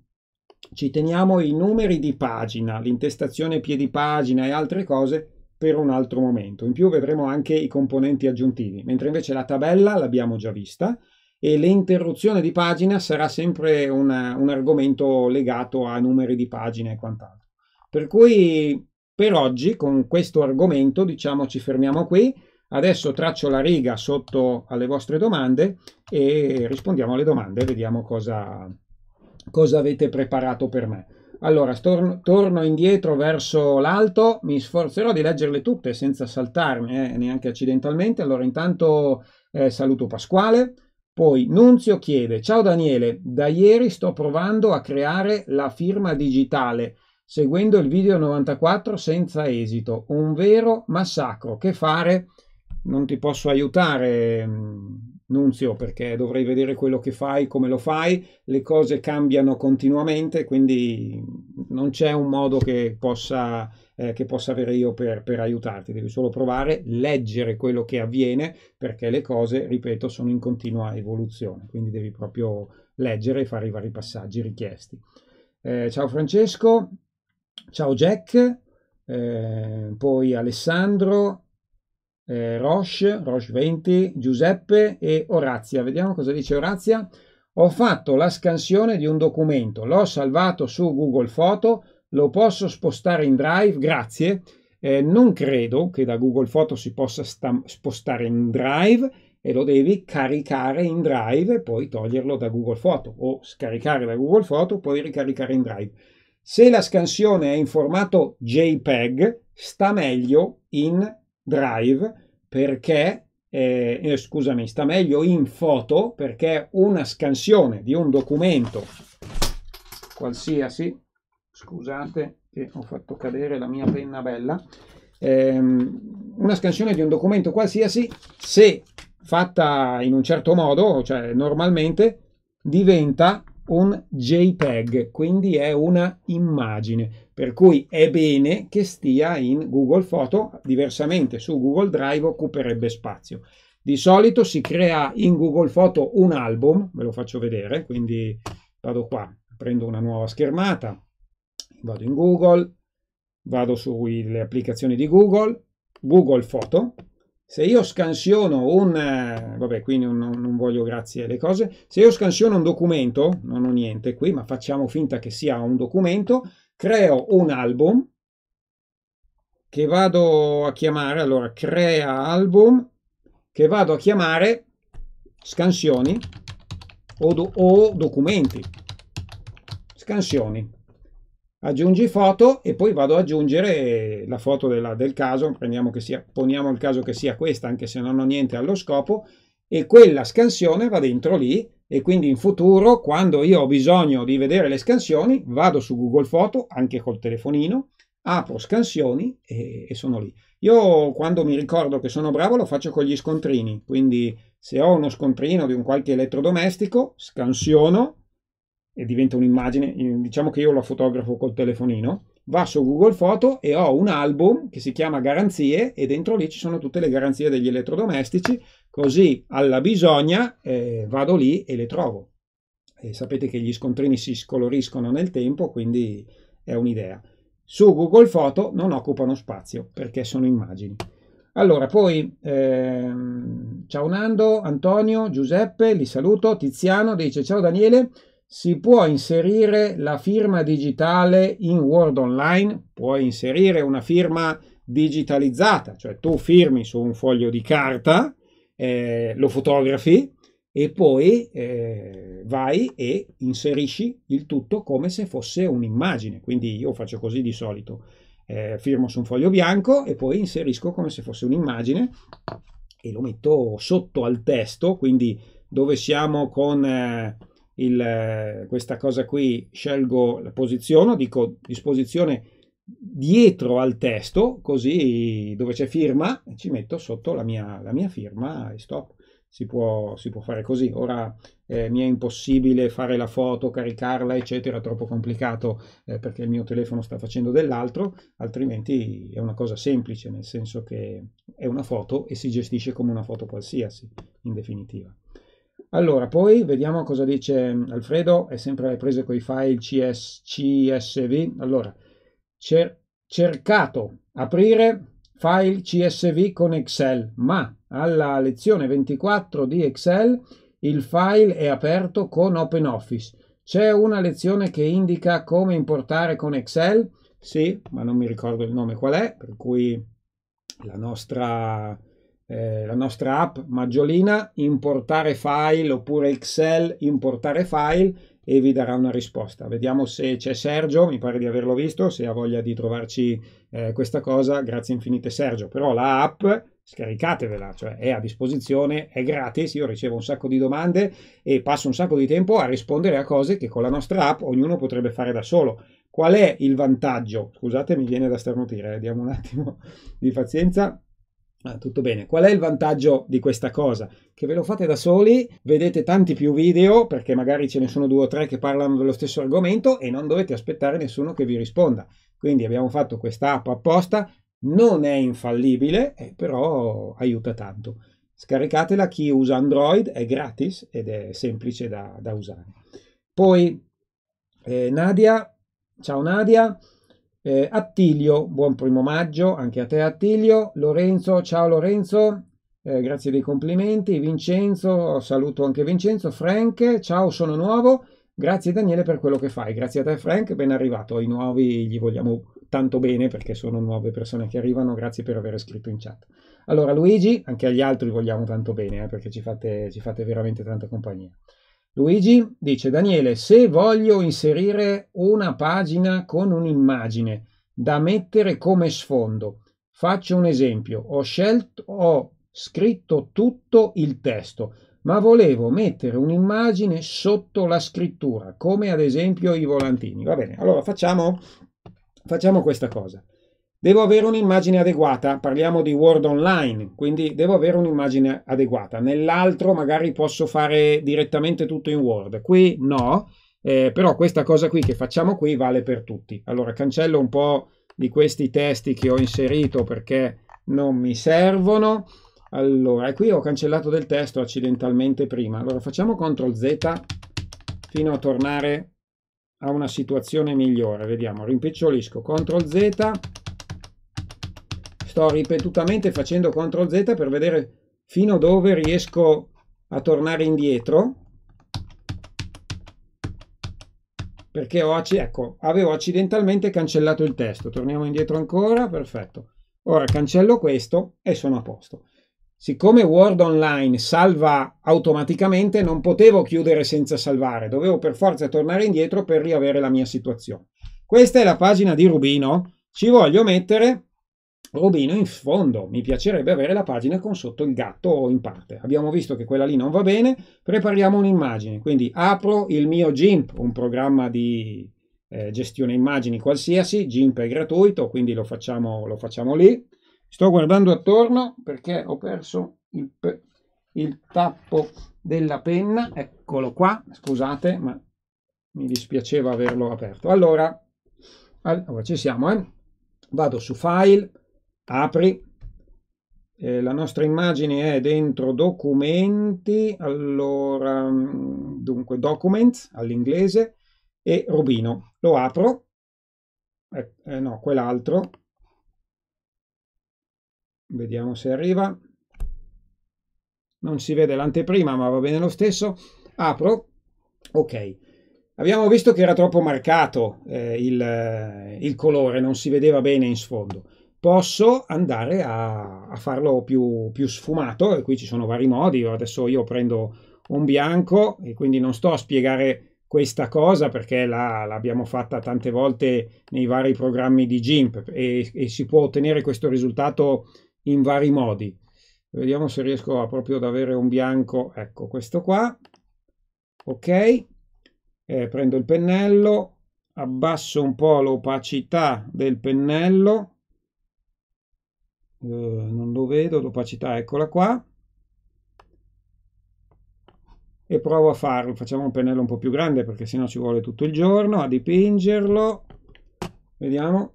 ci teniamo i numeri di pagina, l'intestazione piedi pagina e altre cose per un altro momento. In più vedremo anche i componenti aggiuntivi, mentre invece la tabella l'abbiamo già vista e l'interruzione di pagina sarà sempre una, un argomento legato a numeri di pagina e quant'altro. Per cui per oggi con questo argomento diciamo ci fermiamo qui. Adesso traccio la riga sotto alle vostre domande e rispondiamo alle domande, vediamo cosa, cosa avete preparato per me. Allora, torno, torno indietro verso l'alto, mi sforzerò di leggerle tutte senza saltarmi, eh, neanche accidentalmente. Allora, intanto eh, saluto Pasquale, poi Nunzio chiede, ciao Daniele, da ieri sto provando a creare la firma digitale seguendo il video 94 senza esito, un vero massacro, che fare? Non ti posso aiutare mm, Nunzio perché dovrei vedere quello che fai, come lo fai, le cose cambiano continuamente, quindi non c'è un modo che possa eh, che possa avere io per, per aiutarti, devi solo provare, leggere quello che avviene perché le cose, ripeto, sono in continua evoluzione, quindi devi proprio leggere e fare i vari passaggi richiesti. Eh, ciao Francesco, ciao Jack, eh, poi Alessandro, eh, Roche, Roche 20, Giuseppe e Orazia. Vediamo cosa dice Orazia. Ho fatto la scansione di un documento, l'ho salvato su Google Foto, lo posso spostare in Drive? Grazie. Eh, non credo che da Google Photo si possa spostare in Drive e lo devi caricare in Drive e poi toglierlo da Google Photo o scaricare da Google Photo poi ricaricare in Drive. Se la scansione è in formato JPEG sta meglio in Drive perché eh, eh, scusami, sta meglio in foto perché una scansione di un documento qualsiasi scusate che ho fatto cadere la mia penna bella, ehm, una scansione di un documento qualsiasi, se fatta in un certo modo, cioè normalmente, diventa un JPEG, quindi è una immagine, per cui è bene che stia in Google Photo, diversamente su Google Drive occuperebbe spazio. Di solito si crea in Google Photo un album, ve lo faccio vedere, quindi vado qua, prendo una nuova schermata, vado in Google, vado sulle applicazioni di Google, Google Foto. Se io scansiono un, eh, vabbè qui non, non voglio grazie alle cose, se io scansiono un documento, non ho niente qui, ma facciamo finta che sia un documento, creo un album che vado a chiamare, allora crea album, che vado a chiamare scansioni o, do, o documenti, scansioni aggiungi foto e poi vado ad aggiungere la foto della, del caso, prendiamo che sia, poniamo il caso che sia questa, anche se non ho niente allo scopo, e quella scansione va dentro lì. E quindi in futuro quando io ho bisogno di vedere le scansioni vado su Google Foto anche col telefonino, apro scansioni e, e sono lì. Io quando mi ricordo che sono bravo lo faccio con gli scontrini, quindi se ho uno scontrino di un qualche elettrodomestico scansiono e diventa un'immagine, diciamo che io la fotografo col telefonino, va su Google Foto e ho un album che si chiama Garanzie e dentro lì ci sono tutte le garanzie degli elettrodomestici, così alla bisogna eh, vado lì e le trovo. E sapete che gli scontrini si scoloriscono nel tempo, quindi è un'idea. Su Google Foto non occupano spazio perché sono immagini. Allora, poi ehm, ciao Nando, Antonio, Giuseppe, li saluto. Tiziano dice ciao Daniele, si può inserire la firma digitale in Word Online? Puoi inserire una firma digitalizzata, cioè tu firmi su un foglio di carta, eh, lo fotografi e poi eh, vai e inserisci il tutto come se fosse un'immagine. Quindi io faccio così di solito eh, firmo su un foglio bianco e poi inserisco come se fosse un'immagine e lo metto sotto al testo, quindi dove siamo con eh, il, questa cosa qui, scelgo la posizione, dico disposizione dietro al testo, così dove c'è firma ci metto sotto la mia, la mia firma e stop si può, si può fare così. Ora eh, mi è impossibile fare la foto, caricarla, eccetera, troppo complicato eh, perché il mio telefono sta facendo dell'altro, altrimenti è una cosa semplice, nel senso che è una foto e si gestisce come una foto qualsiasi, in definitiva. Allora, poi vediamo cosa dice Alfredo, è sempre alle prese con i file CS, CSV. Allora, cer cercato, aprire file CSV con Excel, ma alla lezione 24 di Excel il file è aperto con OpenOffice. C'è una lezione che indica come importare con Excel? Sì, ma non mi ricordo il nome qual è, per cui la nostra, eh, la nostra app Maggiolina, importare file oppure Excel, importare file e vi darà una risposta. Vediamo se c'è Sergio, mi pare di averlo visto, se ha voglia di trovarci eh, questa cosa, grazie infinite Sergio. Però la app scaricatevela, cioè è a disposizione, è gratis, io ricevo un sacco di domande e passo un sacco di tempo a rispondere a cose che con la nostra app ognuno potrebbe fare da solo. Qual è il vantaggio? Scusate, mi viene da starnutire, eh, diamo un attimo di pazienza. Ah, tutto bene. Qual è il vantaggio di questa cosa? Che ve lo fate da soli, vedete tanti più video, perché magari ce ne sono due o tre che parlano dello stesso argomento e non dovete aspettare nessuno che vi risponda. Quindi abbiamo fatto questa app apposta, non è infallibile, eh, però aiuta tanto. Scaricatela, chi usa Android è gratis ed è semplice da, da usare. Poi eh, Nadia, ciao Nadia, eh, Attilio, buon primo maggio, anche a te Attilio. Lorenzo, ciao Lorenzo, eh, grazie dei complimenti. Vincenzo, saluto anche Vincenzo. Frank, ciao, sono nuovo. Grazie Daniele per quello che fai. Grazie a te Frank, ben arrivato. Ai nuovi gli vogliamo tanto bene perché sono nuove persone che arrivano. Grazie per aver scritto in chat. Allora Luigi, anche agli altri vogliamo tanto bene eh, perché ci fate, ci fate veramente tanta compagnia. Luigi dice Daniele, se voglio inserire una pagina con un'immagine da mettere come sfondo, faccio un esempio, ho scelto, ho scritto tutto il testo, ma volevo mettere un'immagine sotto la scrittura, come ad esempio i volantini. Va bene, allora facciamo, facciamo questa cosa. Devo avere un'immagine adeguata, parliamo di Word Online, quindi devo avere un'immagine adeguata. Nell'altro magari posso fare direttamente tutto in Word, qui no, eh, però questa cosa qui che facciamo qui vale per tutti. Allora cancello un po' di questi testi che ho inserito perché non mi servono. Allora, qui ho cancellato del testo accidentalmente prima. Allora facciamo CTRL Z fino a tornare a una situazione migliore. Vediamo, rimpicciolisco CTRL Z sto ripetutamente facendo CTRL Z per vedere fino dove riesco a tornare indietro. Perché ho, ecco, avevo accidentalmente cancellato il testo. Torniamo indietro ancora, perfetto. Ora cancello questo e sono a posto. Siccome Word Online salva automaticamente non potevo chiudere senza salvare. Dovevo per forza tornare indietro per riavere la mia situazione. Questa è la pagina di Rubino. Ci voglio mettere Robino in fondo, mi piacerebbe avere la pagina con sotto il gatto in parte. Abbiamo visto che quella lì non va bene, prepariamo un'immagine. Quindi apro il mio GIMP, un programma di eh, gestione immagini qualsiasi, GIMP è gratuito, quindi lo facciamo, lo facciamo lì. Sto guardando attorno perché ho perso il, il tappo della penna, eccolo qua, scusate, ma mi dispiaceva averlo aperto. Allora, allora ci siamo, eh? Vado su File, apri, eh, la nostra immagine è dentro documenti, allora, mm, dunque documents all'inglese e Rubino. Lo apro, eh, eh, no, quell'altro, vediamo se arriva, non si vede l'anteprima ma va bene lo stesso, apro, ok. Abbiamo visto che era troppo marcato eh, il, il colore, non si vedeva bene in sfondo posso andare a, a farlo più, più, sfumato e qui ci sono vari modi. Adesso io prendo un bianco e quindi non sto a spiegare questa cosa perché la, l'abbiamo fatta tante volte nei vari programmi di GIMP e, e, si può ottenere questo risultato in vari modi. Vediamo se riesco a proprio ad avere un bianco. Ecco questo qua. Ok. Eh, prendo il pennello, abbasso un po' l'opacità del pennello eh, non lo vedo, l'opacità eccola qua e provo a farlo, facciamo un pennello un po' più grande perché sennò ci vuole tutto il giorno a dipingerlo, vediamo,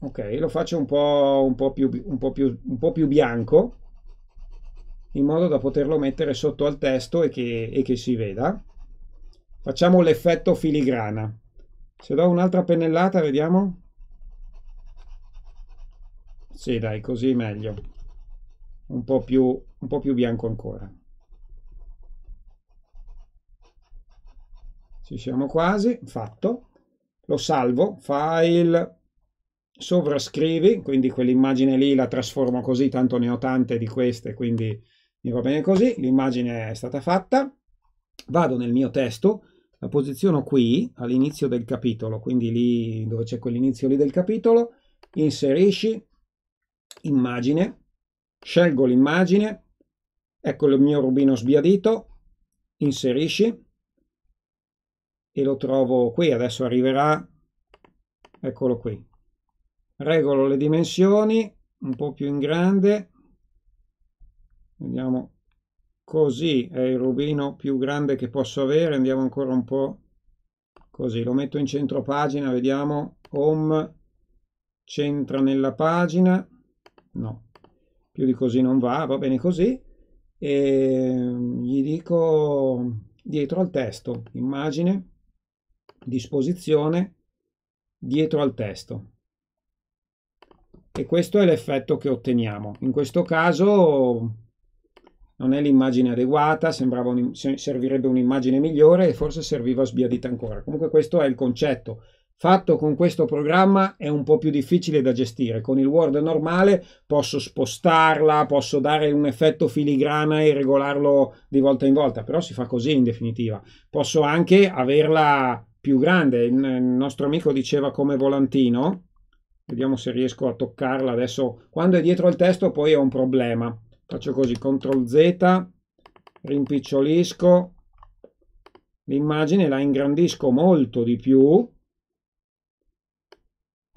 ok, lo faccio un po', un po, più, un po, più, un po più bianco in modo da poterlo mettere sotto al testo e che, e che si veda. Facciamo l'effetto filigrana. Se do un'altra pennellata, vediamo. Sì, dai, così meglio. Un po' più, un po' più bianco ancora. Ci siamo quasi, fatto. Lo salvo, file, sovrascrivi, quindi quell'immagine lì la trasformo così, tanto ne ho tante di queste, quindi mi va bene così. L'immagine è stata fatta. Vado nel mio testo, la posiziono qui all'inizio del capitolo, quindi lì dove c'è quell'inizio lì del capitolo, inserisci, immagine, scelgo l'immagine, ecco il mio rubino sbiadito, inserisci. E lo trovo qui, adesso arriverà, eccolo qui. Regolo le dimensioni, un po' più in grande, vediamo. Così è il rubino più grande che posso avere, andiamo ancora un po' così, lo metto in centro pagina, vediamo, home, centra nella pagina, no, più di così non va, va bene così. E gli dico dietro al testo, immagine, disposizione, dietro al testo. E questo è l'effetto che otteniamo. In questo caso non è l'immagine adeguata, un, servirebbe un'immagine migliore e forse serviva sbiadita ancora. Comunque questo è il concetto fatto con questo programma è un po' più difficile da gestire. Con il Word normale posso spostarla, posso dare un effetto filigrana e regolarlo di volta in volta, però si fa così in definitiva. Posso anche averla più grande. Il nostro amico diceva come volantino. Vediamo se riesco a toccarla adesso. Quando è dietro al testo poi è un problema. Faccio così, CTRL Z, rimpicciolisco l'immagine, la ingrandisco molto di più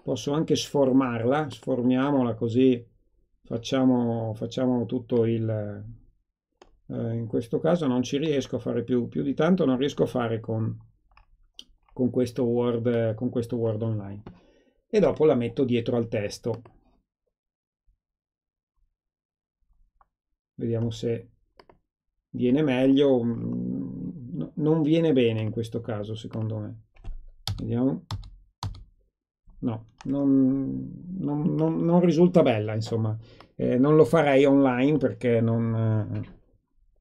posso anche sformarla, sformiamola così facciamo, facciamo tutto il... Eh, in questo caso non ci riesco a fare più, più di tanto, non riesco a fare con, con, questo Word, con questo Word online. E dopo la metto dietro al testo. Vediamo se viene meglio. Mm, non viene bene in questo caso, secondo me. Vediamo no, non, non, non, non, risulta bella, insomma. Eh, non lo farei online perché non, eh,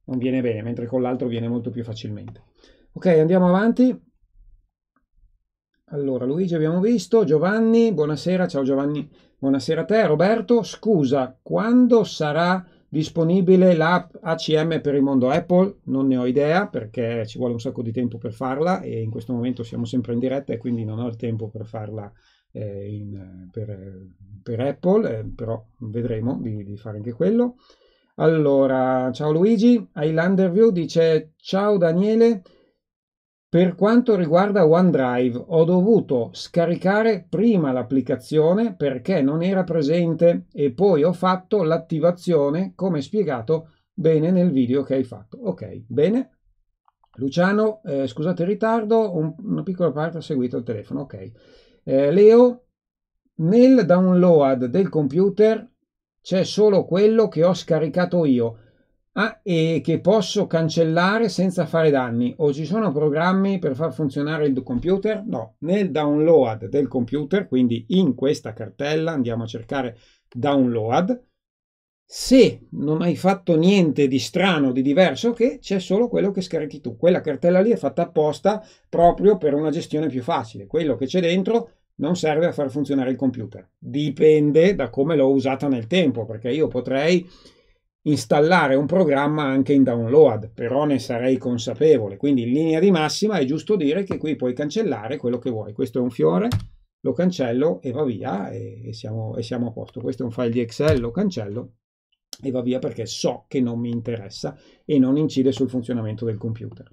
non viene bene, mentre con l'altro viene molto più facilmente. Ok, andiamo avanti. Allora, Luigi abbiamo visto, Giovanni, buonasera, ciao Giovanni, buonasera a te. Roberto, scusa, quando sarà disponibile l'app ACM per il mondo Apple? Non ne ho idea perché ci vuole un sacco di tempo per farla e in questo momento siamo sempre in diretta e quindi non ho il tempo per farla eh, in, per, per, Apple, eh, però vedremo di, di, fare anche quello. Allora, ciao Luigi, Highlander View dice ciao Daniele, per quanto riguarda OneDrive ho dovuto scaricare prima l'applicazione perché non era presente e poi ho fatto l'attivazione come spiegato bene nel video che hai fatto. Ok, bene. Luciano, eh, scusate il ritardo, un, una piccola parte ha seguito il telefono, ok. Eh, Leo, nel download del computer c'è solo quello che ho scaricato io. Ah, e che posso cancellare senza fare danni. O ci sono programmi per far funzionare il computer? No, nel download del computer, quindi in questa cartella andiamo a cercare download se non hai fatto niente di strano, di diverso, che c'è solo quello che scarichi tu. Quella cartella lì è fatta apposta proprio per una gestione più facile. Quello che c'è dentro non serve a far funzionare il computer. Dipende da come l'ho usata nel tempo, perché io potrei installare un programma anche in download, però ne sarei consapevole. Quindi in linea di massima è giusto dire che qui puoi cancellare quello che vuoi. Questo è un fiore, lo cancello e va via e, siamo, e siamo a posto. Questo è un file di Excel, lo cancello e va via perché so che non mi interessa e non incide sul funzionamento del computer.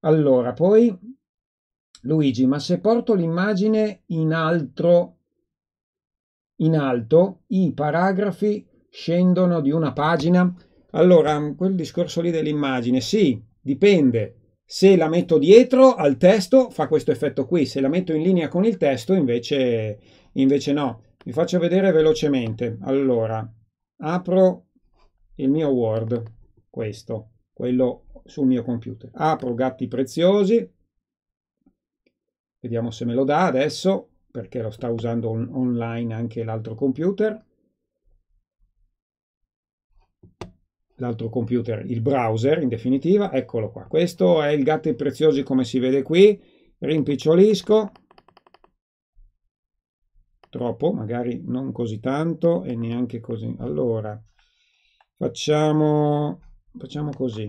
Allora, poi Luigi, ma se porto l'immagine in altro in alto, i paragrafi scendono di una pagina? Allora, quel discorso lì dell'immagine, sì, dipende. Se la metto dietro al testo fa questo effetto qui, se la metto in linea con il testo invece, invece no. Vi faccio vedere velocemente. Allora, apro il mio Word, questo, quello sul mio computer. Apro Gatti Preziosi, vediamo se me lo dà adesso, perché lo sta usando on online anche l'altro computer. L'altro computer, il browser in definitiva, eccolo qua. Questo è il Gatti Preziosi come si vede qui, rimpicciolisco, troppo, magari non così tanto e neanche così. Allora, Facciamo, facciamo così.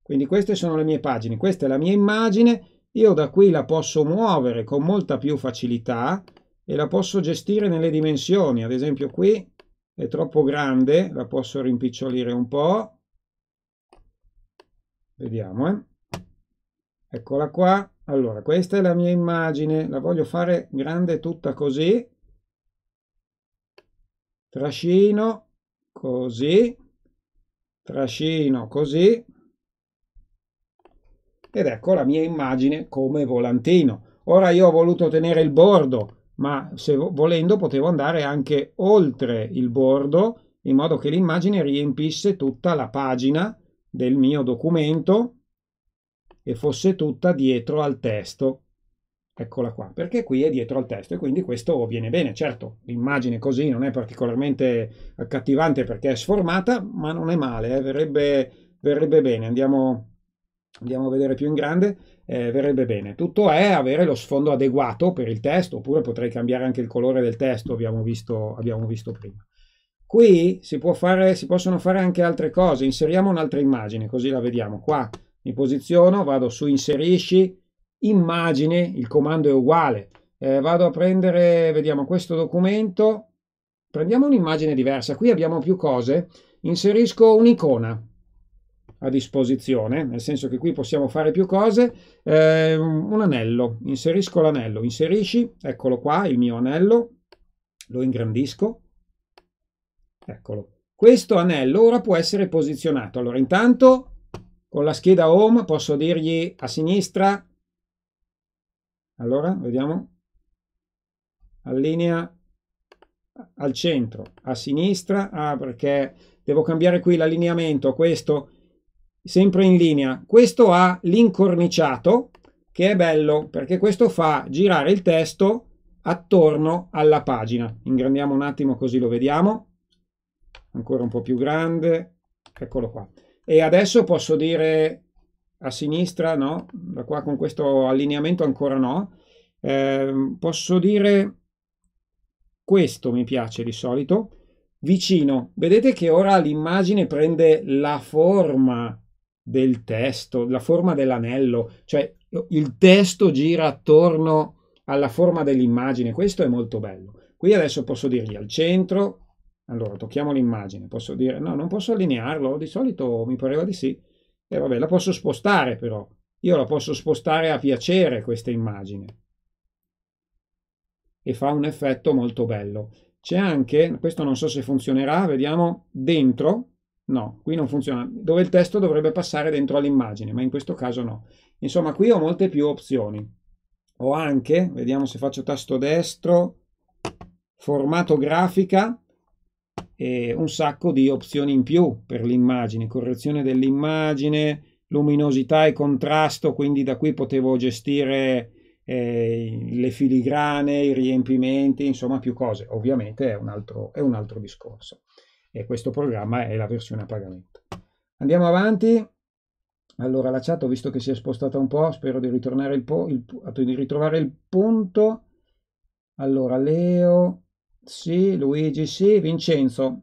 Quindi queste sono le mie pagine, questa è la mia immagine, io da qui la posso muovere con molta più facilità e la posso gestire nelle dimensioni, ad esempio qui è troppo grande, la posso rimpicciolire un po', vediamo, eh? eccola qua, allora questa è la mia immagine, la voglio fare grande tutta così, trascino, così, trascino così ed ecco la mia immagine come volantino. Ora io ho voluto tenere il bordo, ma se volendo potevo andare anche oltre il bordo in modo che l'immagine riempisse tutta la pagina del mio documento e fosse tutta dietro al testo. Eccola qua, perché qui è dietro al testo e quindi questo viene bene. Certo, l'immagine così non è particolarmente accattivante perché è sformata, ma non è male, eh, verrebbe, verrebbe, bene. Andiamo, andiamo, a vedere più in grande, eh, verrebbe bene. Tutto è avere lo sfondo adeguato per il testo, oppure potrei cambiare anche il colore del testo, abbiamo visto, abbiamo visto prima. Qui si, fare, si possono fare anche altre cose, inseriamo un'altra immagine, così la vediamo. Qua mi posiziono, vado su inserisci, immagine, il comando è uguale. Eh, vado a prendere, vediamo questo documento, prendiamo un'immagine diversa, qui abbiamo più cose, inserisco un'icona a disposizione, nel senso che qui possiamo fare più cose, eh, un anello, inserisco l'anello, inserisci, eccolo qua, il mio anello, lo ingrandisco, eccolo. Questo anello ora può essere posizionato, allora intanto con la scheda home posso dirgli a sinistra allora, vediamo. Allinea al centro, a sinistra, ah, perché devo cambiare qui l'allineamento, questo sempre in linea. Questo ha l'incorniciato, che è bello, perché questo fa girare il testo attorno alla pagina. Ingrandiamo un attimo così lo vediamo. Ancora un po' più grande. Eccolo qua. E adesso posso dire a sinistra no, da qua con questo allineamento ancora no. Eh, posso dire questo mi piace di solito. Vicino, vedete che ora l'immagine prende la forma del testo, la forma dell'anello, cioè il testo gira attorno alla forma dell'immagine, questo è molto bello. Qui adesso posso dirgli al centro, allora tocchiamo l'immagine, posso dire no, non posso allinearlo, di solito mi pareva di sì, e vabbè, la posso spostare però. Io la posso spostare a piacere questa immagine. E fa un effetto molto bello. C'è anche, questo non so se funzionerà, vediamo dentro, No, qui non funziona. Dove il testo dovrebbe passare dentro all'immagine, ma in questo caso no. Insomma, qui ho molte più opzioni. Ho anche, vediamo se faccio tasto destro, formato grafica un sacco di opzioni in più per l'immagine, correzione dell'immagine, luminosità e contrasto, quindi da qui potevo gestire eh, le filigrane, i riempimenti, insomma più cose. Ovviamente è un altro, è un altro discorso e questo programma è la versione a pagamento. Andiamo avanti. Allora la chat ho visto che si è spostata un po', spero di, ritornare il po', il, di ritrovare il punto. Allora Leo, sì, Luigi, sì, Vincenzo.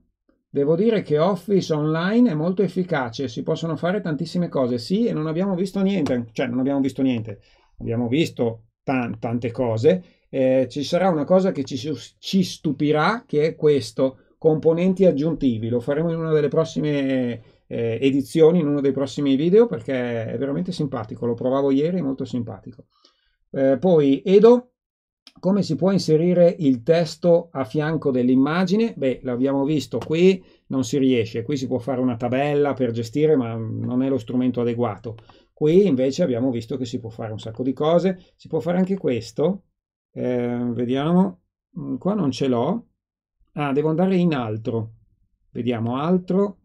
Devo dire che Office online è molto efficace, si possono fare tantissime cose, sì, e non abbiamo visto niente, cioè non abbiamo visto niente, abbiamo visto tan- tante cose. Eh, ci sarà una cosa che ci, ci stupirà, che è questo, componenti aggiuntivi. Lo faremo in una delle prossime eh, edizioni, in uno dei prossimi video, perché è veramente simpatico. Lo provavo ieri, è molto simpatico. Eh, poi Edo, come si può inserire il testo a fianco dell'immagine? Beh, l'abbiamo visto qui, non si riesce. Qui si può fare una tabella per gestire, ma non è lo strumento adeguato. Qui invece abbiamo visto che si può fare un sacco di cose. Si può fare anche questo. Eh, vediamo. Mm, qua non ce l'ho Ah, devo andare in altro. Vediamo altro.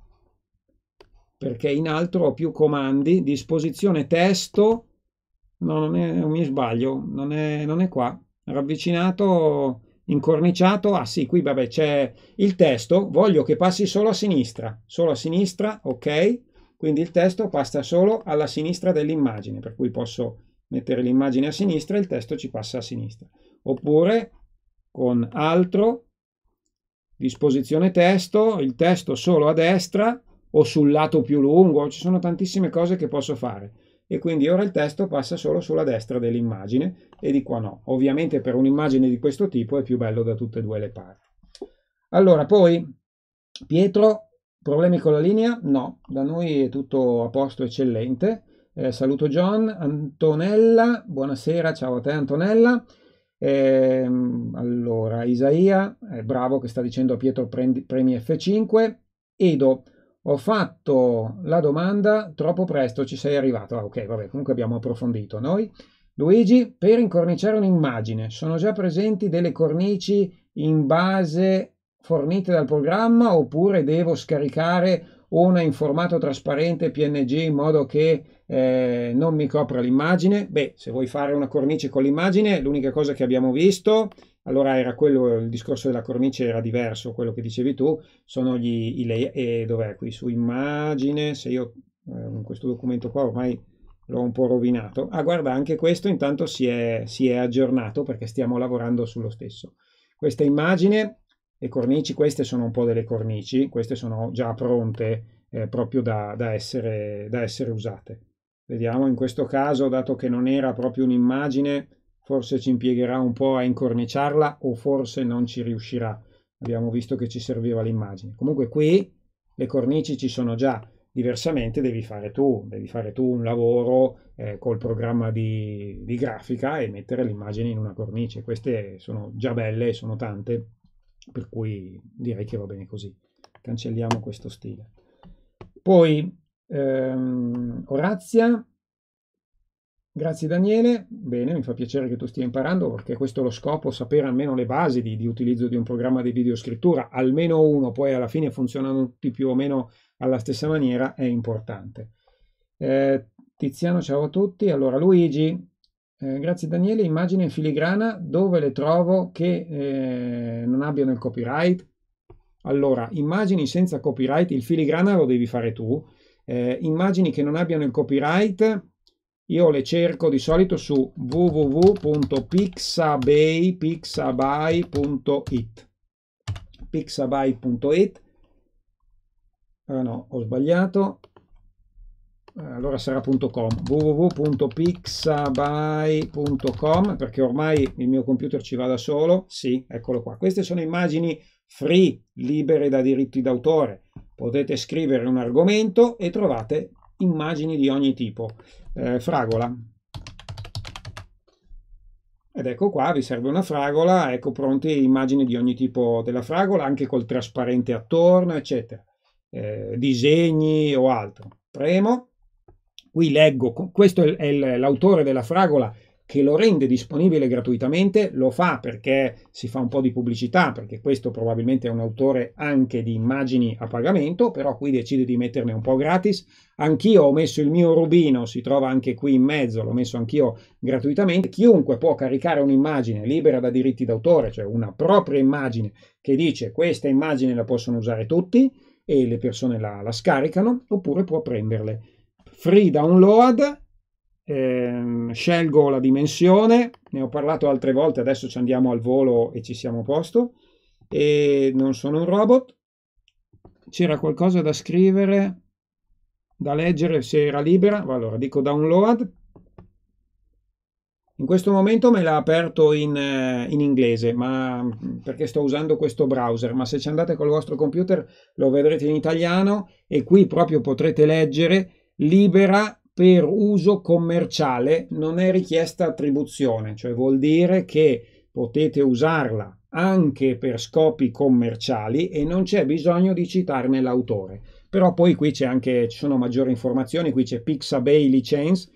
Perché in altro ho più comandi. Disposizione testo. No, non, è, mi sbaglio. Non è, non è qua. Ravvicinato, incorniciato. Ah sì, qui vabbè c'è il testo. Voglio che passi solo a sinistra. Solo a sinistra, ok. Quindi il testo passa solo alla sinistra dell'immagine. Per cui posso mettere l'immagine a sinistra e il testo ci passa a sinistra. Oppure con altro disposizione testo, il testo solo a destra o sul lato più lungo, ci sono tantissime cose che posso fare e quindi ora il testo passa solo sulla destra dell'immagine e di qua no. Ovviamente per un'immagine di questo tipo è più bello da tutte e due le parti. Allora, poi Pietro, problemi con la linea? No, da noi è tutto a posto, eccellente. Eh, saluto John, Antonella, buonasera, ciao a te Antonella. Eh, allora, Isaia, è bravo che sta dicendo a Pietro prendi, premi F5. Edo, ho fatto la domanda troppo presto, ci sei arrivato. Ah, ok, vabbè, comunque abbiamo approfondito noi. Luigi, per incorniciare un'immagine, sono già presenti delle cornici in base fornite dal programma oppure devo scaricare una in formato trasparente PNG in modo che eh, non mi copra l'immagine. Beh, se vuoi fare una cornice con l'immagine, l'unica cosa che abbiamo visto, allora era quello, il discorso della cornice era diverso, quello che dicevi tu, sono gli, i layer, e dov'è qui su immagine, se io eh, questo documento qua ormai l'ho un po' rovinato. Ah, guarda, anche questo intanto si è, si è aggiornato perché stiamo lavorando sullo stesso. Questa immagine le cornici, queste sono un po' delle cornici, queste sono già pronte eh, proprio da, da, essere, da essere usate. Vediamo in questo caso, dato che non era proprio un'immagine, forse ci impiegherà un po' a incorniciarla o forse non ci riuscirà. Abbiamo visto che ci serviva l'immagine. Comunque qui le cornici ci sono già, diversamente devi fare tu, devi fare tu un lavoro eh, col programma di, di grafica e mettere l'immagine in una cornice. Queste sono già belle, sono tante, per cui direi che va bene così. Cancelliamo questo stile. Poi ehm, Orazia, grazie Daniele, bene, mi fa piacere che tu stia imparando perché questo è lo scopo, sapere almeno le basi di, di utilizzo di un programma di videoscrittura, almeno uno, poi alla fine funzionano tutti più o meno alla stessa maniera, è importante. Eh, Tiziano, ciao a tutti. Allora, Luigi, eh, grazie Daniele, immagini in filigrana dove le trovo che eh, non abbiano il copyright? Allora, immagini senza copyright, il filigrana lo devi fare tu. Eh, immagini che non abbiano il copyright, io le cerco di solito su www.pixabay.it pixabay.it ah no, ho sbagliato. Allora sarà.com www.pixabay.com perché ormai il mio computer ci va da solo. Sì, eccolo qua. Queste sono immagini free, libere da diritti d'autore. Potete scrivere un argomento e trovate immagini di ogni tipo. Eh, fragola. Ed ecco qua vi serve una fragola ecco pronte immagini di ogni tipo della fragola anche col trasparente attorno eccetera. Eh, disegni o altro. Premo, qui leggo, questo è l'autore della fragola che lo rende disponibile gratuitamente, lo fa perché si fa un po' di pubblicità, perché questo probabilmente è un autore anche di immagini a pagamento, però qui decide di metterne un po' gratis. Anch'io ho messo il mio rubino, si trova anche qui in mezzo, l'ho messo anch'io gratuitamente. Chiunque può caricare un'immagine libera da diritti d'autore, cioè una propria immagine che dice questa immagine la possono usare tutti e le persone la, la scaricano, oppure può prenderle free download eh, scelgo la dimensione, ne ho parlato altre volte, adesso ci andiamo al volo e ci siamo a posto. E non sono un robot. C'era qualcosa da scrivere, da leggere se era libera. Allora dico download. In questo momento me l'ha aperto in, eh, in, inglese, ma perché sto usando questo browser, ma se ci andate col vostro computer lo vedrete in italiano e qui proprio potrete leggere libera per uso commerciale non è richiesta attribuzione, cioè vuol dire che potete usarla anche per scopi commerciali e non c'è bisogno di citarne l'autore. Però poi qui c'è anche, ci sono maggiori informazioni, qui c'è Pixabay License,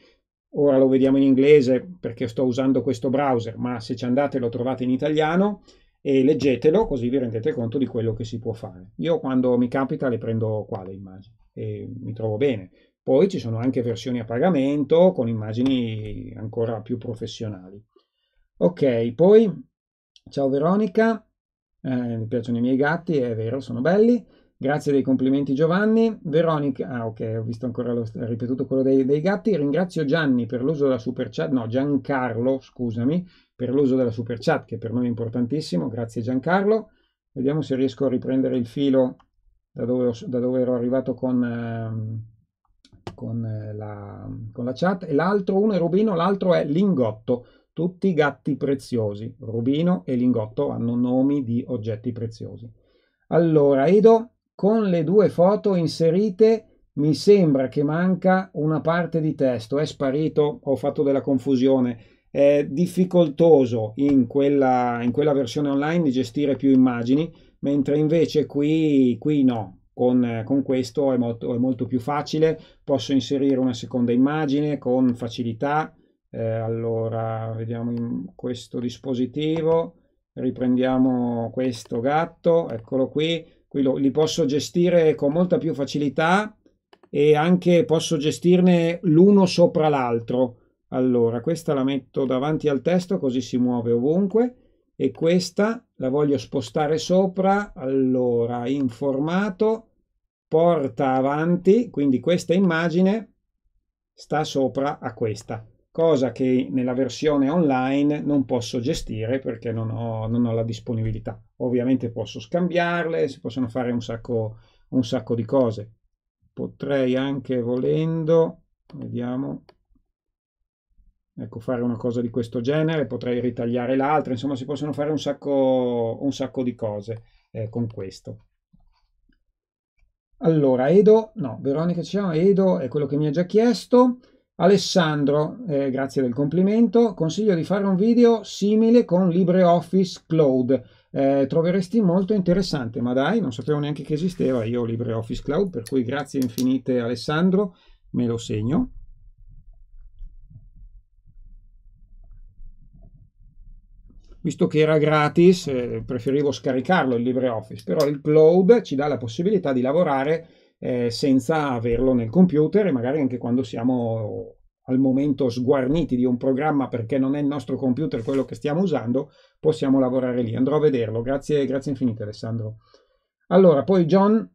ora lo vediamo in inglese perché sto usando questo browser, ma se ci andate lo trovate in italiano e leggetelo così vi rendete conto di quello che si può fare. Io quando mi capita le prendo qua le immagini e mi trovo bene. Poi ci sono anche versioni a pagamento con immagini ancora più professionali. Ok, poi ciao Veronica, eh, mi piacciono i miei gatti, è vero, sono belli. Grazie dei complimenti Giovanni. Veronica, ah ok, ho visto ancora lo, ripetuto quello dei, dei, gatti. Ringrazio Gianni per l'uso della super chat, no Giancarlo, scusami, per l'uso della super chat che per noi è importantissimo. Grazie Giancarlo. Vediamo se riesco a riprendere il filo da dove, ho, da dove ero arrivato con... Eh, con eh, la, con la chat e l'altro uno è Rubino, l'altro è Lingotto, tutti gatti preziosi. Rubino e Lingotto hanno nomi di oggetti preziosi. Allora, Edo, con le due foto inserite mi sembra che manca una parte di testo, è sparito, ho fatto della confusione. È difficoltoso in quella, in quella versione online di gestire più immagini, mentre invece qui, qui no, con, con questo è molto, è molto, più facile, posso inserire una seconda immagine con facilità. Eh, allora, vediamo in questo dispositivo, riprendiamo questo gatto, eccolo qui, qui lo, li posso gestire con molta più facilità e anche posso gestirne l'uno sopra l'altro. Allora, questa la metto davanti al testo così si muove ovunque e questa la voglio spostare sopra. Allora, in formato porta avanti, quindi questa immagine sta sopra a questa, cosa che nella versione online non posso gestire perché non ho, non ho la disponibilità. Ovviamente posso scambiarle, si possono fare un sacco, un sacco di cose. Potrei anche volendo, vediamo, ecco, fare una cosa di questo genere, potrei ritagliare l'altra, insomma si possono fare un sacco, un sacco di cose eh, con questo. Allora, Edo, no, Veronica ci siamo, Edo è quello che mi ha già chiesto. Alessandro, eh, grazie del complimento, consiglio di fare un video simile con LibreOffice Cloud. Eh, troveresti molto interessante, ma dai, non sapevo neanche che esisteva io LibreOffice Cloud, per cui grazie infinite Alessandro, me lo segno. Visto che era gratis, eh, preferivo scaricarlo il LibreOffice, però il cloud ci dà la possibilità di lavorare eh, senza averlo nel computer e magari anche quando siamo al momento sguarniti di un programma perché non è il nostro computer quello che stiamo usando, possiamo lavorare lì. Andrò a vederlo. Grazie, grazie infinite Alessandro. Allora, poi John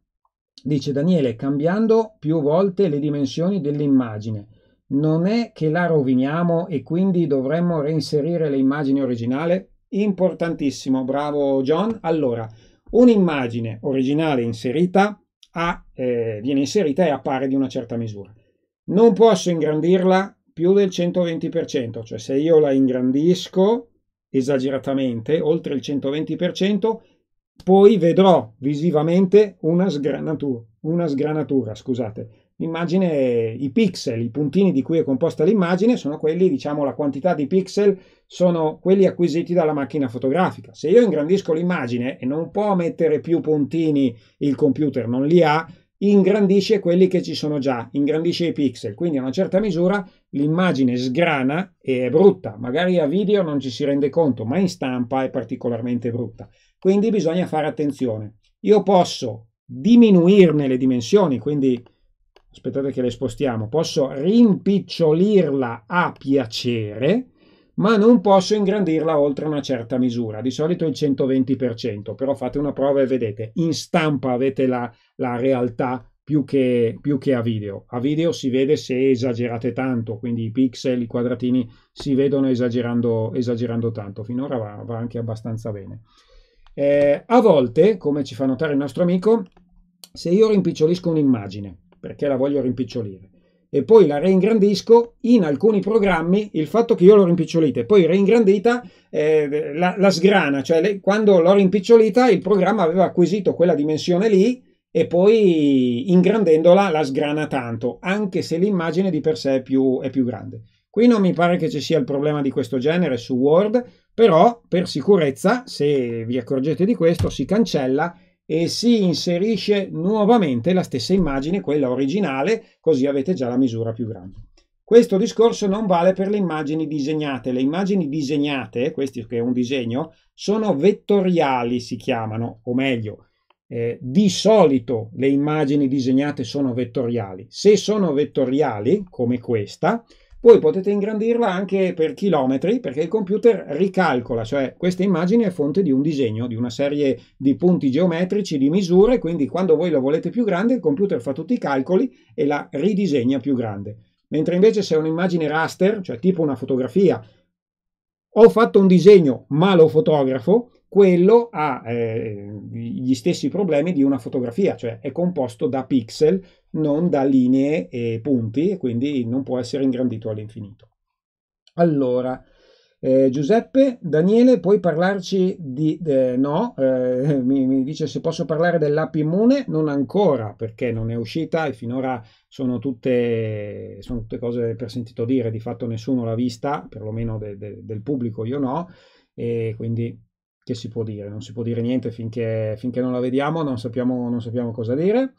dice Daniele, cambiando più volte le dimensioni dell'immagine, non è che la roviniamo e quindi dovremmo reinserire l'immagine originale? Importantissimo, bravo John. Allora, un'immagine originale inserita ha, eh, viene inserita e appare di una certa misura. Non posso ingrandirla più del 120%, cioè se io la ingrandisco esageratamente, oltre il 120%, poi vedrò visivamente una sgranatura, una sgranatura scusate, L'immagine, i pixel, i puntini di cui è composta l'immagine sono quelli, diciamo, la quantità di pixel sono quelli acquisiti dalla macchina fotografica. Se io ingrandisco l'immagine e non può mettere più puntini il computer, non li ha, ingrandisce quelli che ci sono già, ingrandisce i pixel, quindi a una certa misura l'immagine sgrana e è brutta, magari a video non ci si rende conto, ma in stampa è particolarmente brutta. Quindi bisogna fare attenzione. Io posso diminuirne le dimensioni, quindi aspettate che le spostiamo, posso rimpicciolirla a piacere, ma non posso ingrandirla oltre una certa misura, di solito il 120%, però fate una prova e vedete, in stampa avete la, la realtà più che, più che, a video. A video si vede se esagerate tanto, quindi i pixel, i quadratini si vedono esagerando, esagerando tanto, finora va, va anche abbastanza bene. Eh, a volte, come ci fa notare il nostro amico, se io rimpicciolisco un'immagine, perché la voglio rimpicciolire, e poi la reingrandisco, in alcuni programmi il fatto che io l'ho rimpicciolita e poi reingrandita eh, la, la, sgrana, cioè le, quando l'ho rimpicciolita il programma aveva acquisito quella dimensione lì e poi ingrandendola la sgrana tanto, anche se l'immagine di per sé è più, è più grande. Qui non mi pare che ci sia il problema di questo genere su Word, però per sicurezza, se vi accorgete di questo, si cancella e si inserisce nuovamente la stessa immagine, quella originale, così avete già la misura più grande. Questo discorso non vale per le immagini disegnate. Le immagini disegnate, questo che è un disegno, sono vettoriali, si chiamano, o meglio, eh, di solito le immagini disegnate sono vettoriali. Se sono vettoriali, come questa, voi potete ingrandirla anche per chilometri perché il computer ricalcola, cioè questa immagine è fonte di un disegno, di una serie di punti geometrici, di misure, quindi quando voi la volete più grande il computer fa tutti i calcoli e la ridisegna più grande. Mentre invece se è un'immagine raster, cioè tipo una fotografia, ho fatto un disegno ma lo fotografo, quello ha eh, gli stessi problemi di una fotografia, cioè è composto da pixel, non da linee e punti, e quindi non può essere ingrandito all'infinito. Allora, eh, Giuseppe, Daniele, puoi parlarci di... Eh, no, eh, mi, mi, dice se posso parlare dell'app immune, non ancora perché non è uscita e finora sono tutte, sono tutte cose per sentito dire, di fatto nessuno l'ha vista, perlomeno de, de, del pubblico io no, e quindi che si può dire? Non si può dire niente finché, finché non la vediamo, non sappiamo, non sappiamo cosa dire.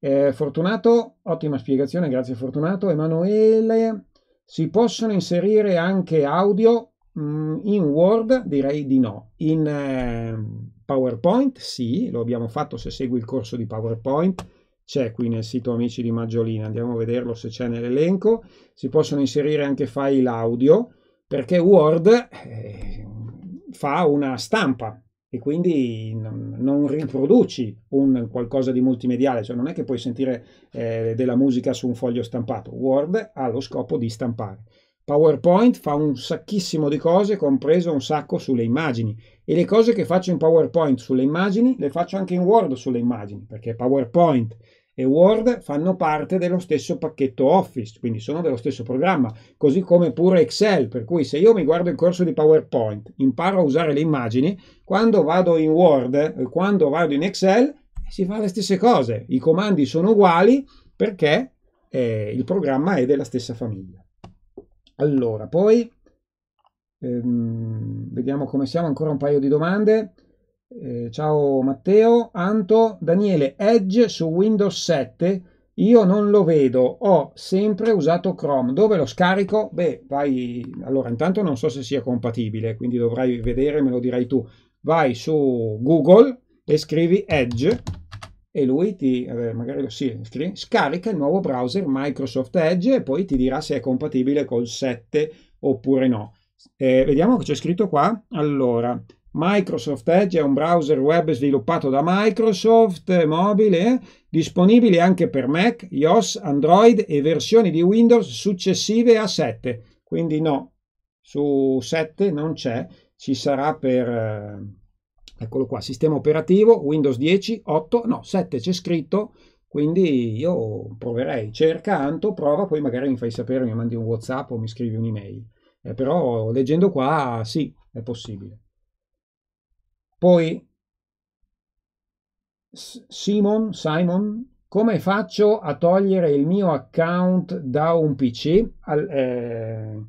Eh, Fortunato, ottima spiegazione, grazie Fortunato. Emanuele, si possono inserire anche audio mh, mm, in Word? Direi di no. In eh, PowerPoint sì, lo abbiamo fatto se segui il corso di PowerPoint. C'è qui nel sito Amici di Maggiolina, andiamo a vederlo se c'è nell'elenco. Si possono inserire anche file audio perché Word eh, fa una stampa e quindi non, riproduci un qualcosa di multimediale, cioè non è che puoi sentire eh, della musica su un foglio stampato. Word ha lo scopo di stampare. PowerPoint fa un sacchissimo di cose, compreso un sacco sulle immagini. E le cose che faccio in PowerPoint sulle immagini le faccio anche in Word sulle immagini, perché PowerPoint e Word fanno parte dello stesso pacchetto Office, quindi sono dello stesso programma, così come pure Excel, per cui se io mi guardo il corso di PowerPoint, imparo a usare le immagini, quando vado in Word, quando vado in Excel, si fa le stesse cose, i comandi sono uguali perché eh, il programma è della stessa famiglia. Allora, poi ehm, vediamo come siamo, ancora un paio di domande. Eh, ciao Matteo, Anto, Daniele, Edge su Windows 7 io non lo vedo, ho sempre usato Chrome. Dove lo scarico? Beh, vai. Allora, intanto non so se sia compatibile, quindi dovrai vedere, me lo dirai tu. Vai su Google e scrivi Edge e lui ti, eh, magari lo sì, scrivi, scarica il nuovo browser Microsoft Edge e poi ti dirà se è compatibile col 7 oppure no. Eh, vediamo che c'è scritto qua. Allora, Microsoft Edge è un browser web sviluppato da Microsoft, mobile, eh? disponibile anche per Mac, iOS, Android e versioni di Windows successive a 7. Quindi no, su 7 non c'è, ci sarà per... Eh, eccolo qua, sistema operativo, Windows 10, 8, no, 7 c'è scritto, quindi io proverei, cerca Anto, prova, poi magari mi fai sapere, mi mandi un WhatsApp o mi scrivi un'email. Eh, però leggendo qua sì, è possibile. Poi Simon, Simon, come faccio a togliere il mio account da un PC? Al, eh,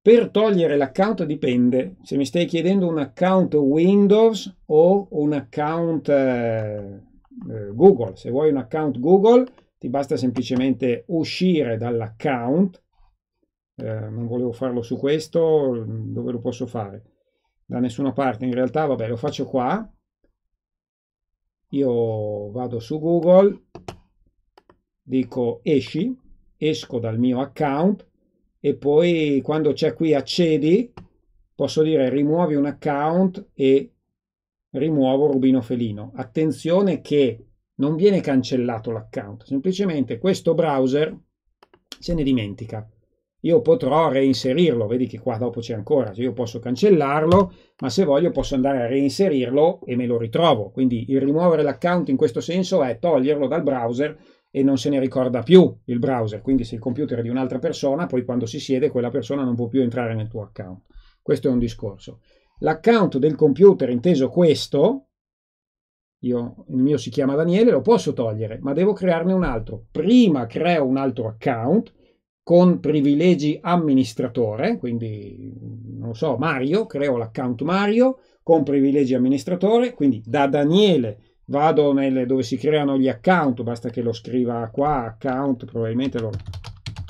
per togliere l'account dipende se mi stai chiedendo un account Windows o un account eh, eh, Google. Se vuoi un account Google, ti basta semplicemente uscire dall'account. Eh, non volevo farlo su questo, dove lo posso fare? Da nessuna parte, in realtà, vabbè, lo faccio qua. Io vado su Google, dico esci, esco dal mio account e poi quando c'è qui accedi, posso dire rimuovi un account e rimuovo Rubino Felino. Attenzione che non viene cancellato l'account, semplicemente questo browser se ne dimentica. Io potrò reinserirlo, vedi che qua dopo c'è ancora, io posso cancellarlo, ma se voglio posso andare a reinserirlo e me lo ritrovo. Quindi il rimuovere l'account in questo senso è toglierlo dal browser e non se ne ricorda più il browser. Quindi se il computer è di un'altra persona, poi quando si siede quella persona non può più entrare nel tuo account. Questo è un discorso. L'account del computer, inteso questo, io, il mio si chiama Daniele, lo posso togliere, ma devo crearne un altro. Prima creo un altro account con privilegi amministratore, quindi non lo so, Mario, creo l'account Mario con privilegi amministratore, quindi da Daniele vado nelle, dove si creano gli account, basta che lo scriva qua, account, probabilmente lo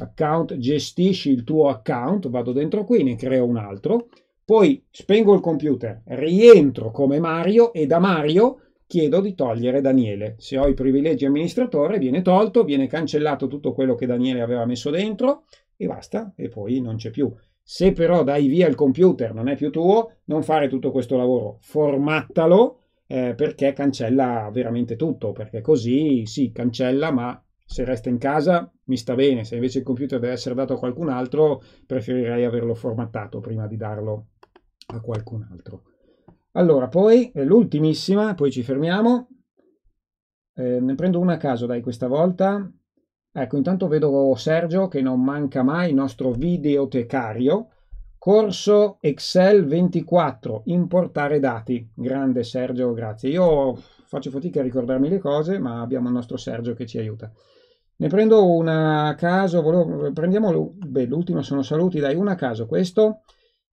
account, gestisci il tuo account, vado dentro qui, ne creo un altro, poi spengo il computer, rientro come Mario e da Mario chiedo di togliere Daniele. Se ho i privilegi amministratore viene tolto, viene cancellato tutto quello che Daniele aveva messo dentro e basta, e poi non c'è più. Se però dai via il computer, non è più tuo, non fare tutto questo lavoro, formattalo eh, perché cancella veramente tutto, perché così sì, cancella, ma se resta in casa mi sta bene, se invece il computer deve essere dato a qualcun altro, preferirei averlo formattato prima di darlo a qualcun altro. Allora, poi l'ultimissima, poi ci fermiamo. Eh, ne prendo una a caso, dai, questa volta. Ecco, intanto vedo Sergio che non manca mai, il nostro videotecario. Corso Excel 24, importare dati. Grande Sergio, grazie. Io faccio fatica a ricordarmi le cose, ma abbiamo il nostro Sergio che ci aiuta. Ne prendo una a caso, volevo, prendiamo, beh, l'ultimo sono saluti, dai, una a caso. Questo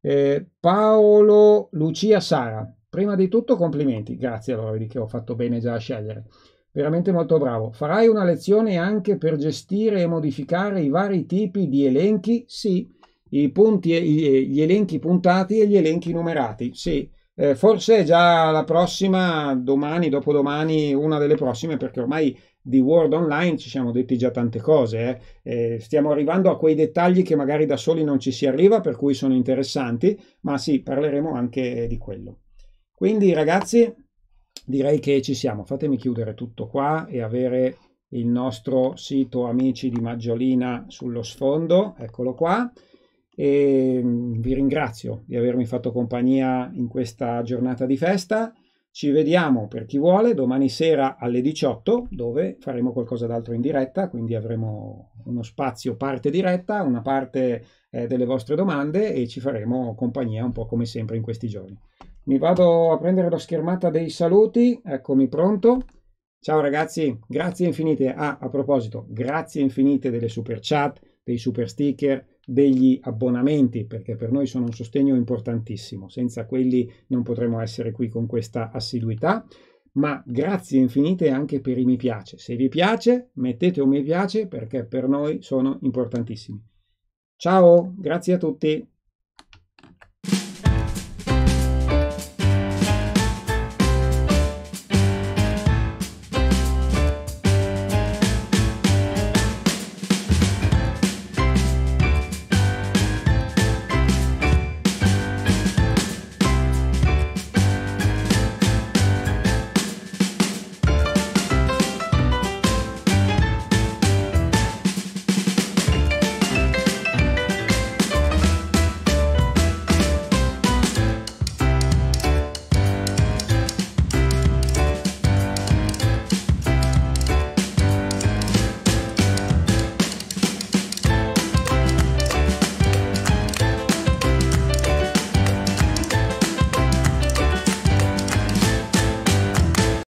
eh, Paolo Lucia Sara, prima di tutto complimenti, grazie allora, vedi che ho fatto bene già a scegliere. Veramente molto bravo. Farai una lezione anche per gestire e modificare i vari tipi di elenchi? Sì, i punti, gli elenchi puntati e gli elenchi numerati. Sì, eh, forse già la prossima, domani, dopodomani, una delle prossime, perché ormai di Word Online ci siamo detti già tante cose, eh. Eh, stiamo arrivando a quei dettagli che magari da soli non ci si arriva, per cui sono interessanti, ma sì, parleremo anche di quello. Quindi ragazzi, direi che ci siamo, fatemi chiudere tutto qua e avere il nostro sito amici di Maggiolina sullo sfondo, eccolo qua. E mm, vi ringrazio di avermi fatto compagnia in questa giornata di festa ci vediamo per chi vuole domani sera alle 18 dove faremo qualcosa d'altro in diretta, quindi avremo uno spazio parte diretta, una parte eh, delle vostre domande e ci faremo compagnia un po' come sempre in questi giorni. Mi vado a prendere la schermata dei saluti, eccomi pronto. Ciao ragazzi, grazie infinite. Ah, a proposito, grazie infinite delle super chat, dei super sticker, degli abbonamenti perché per noi sono un sostegno importantissimo. Senza quelli non potremo essere qui con questa assiduità. Ma grazie infinite anche per i mi piace. Se vi piace, mettete un mi piace perché per noi sono importantissimi. Ciao, grazie a tutti.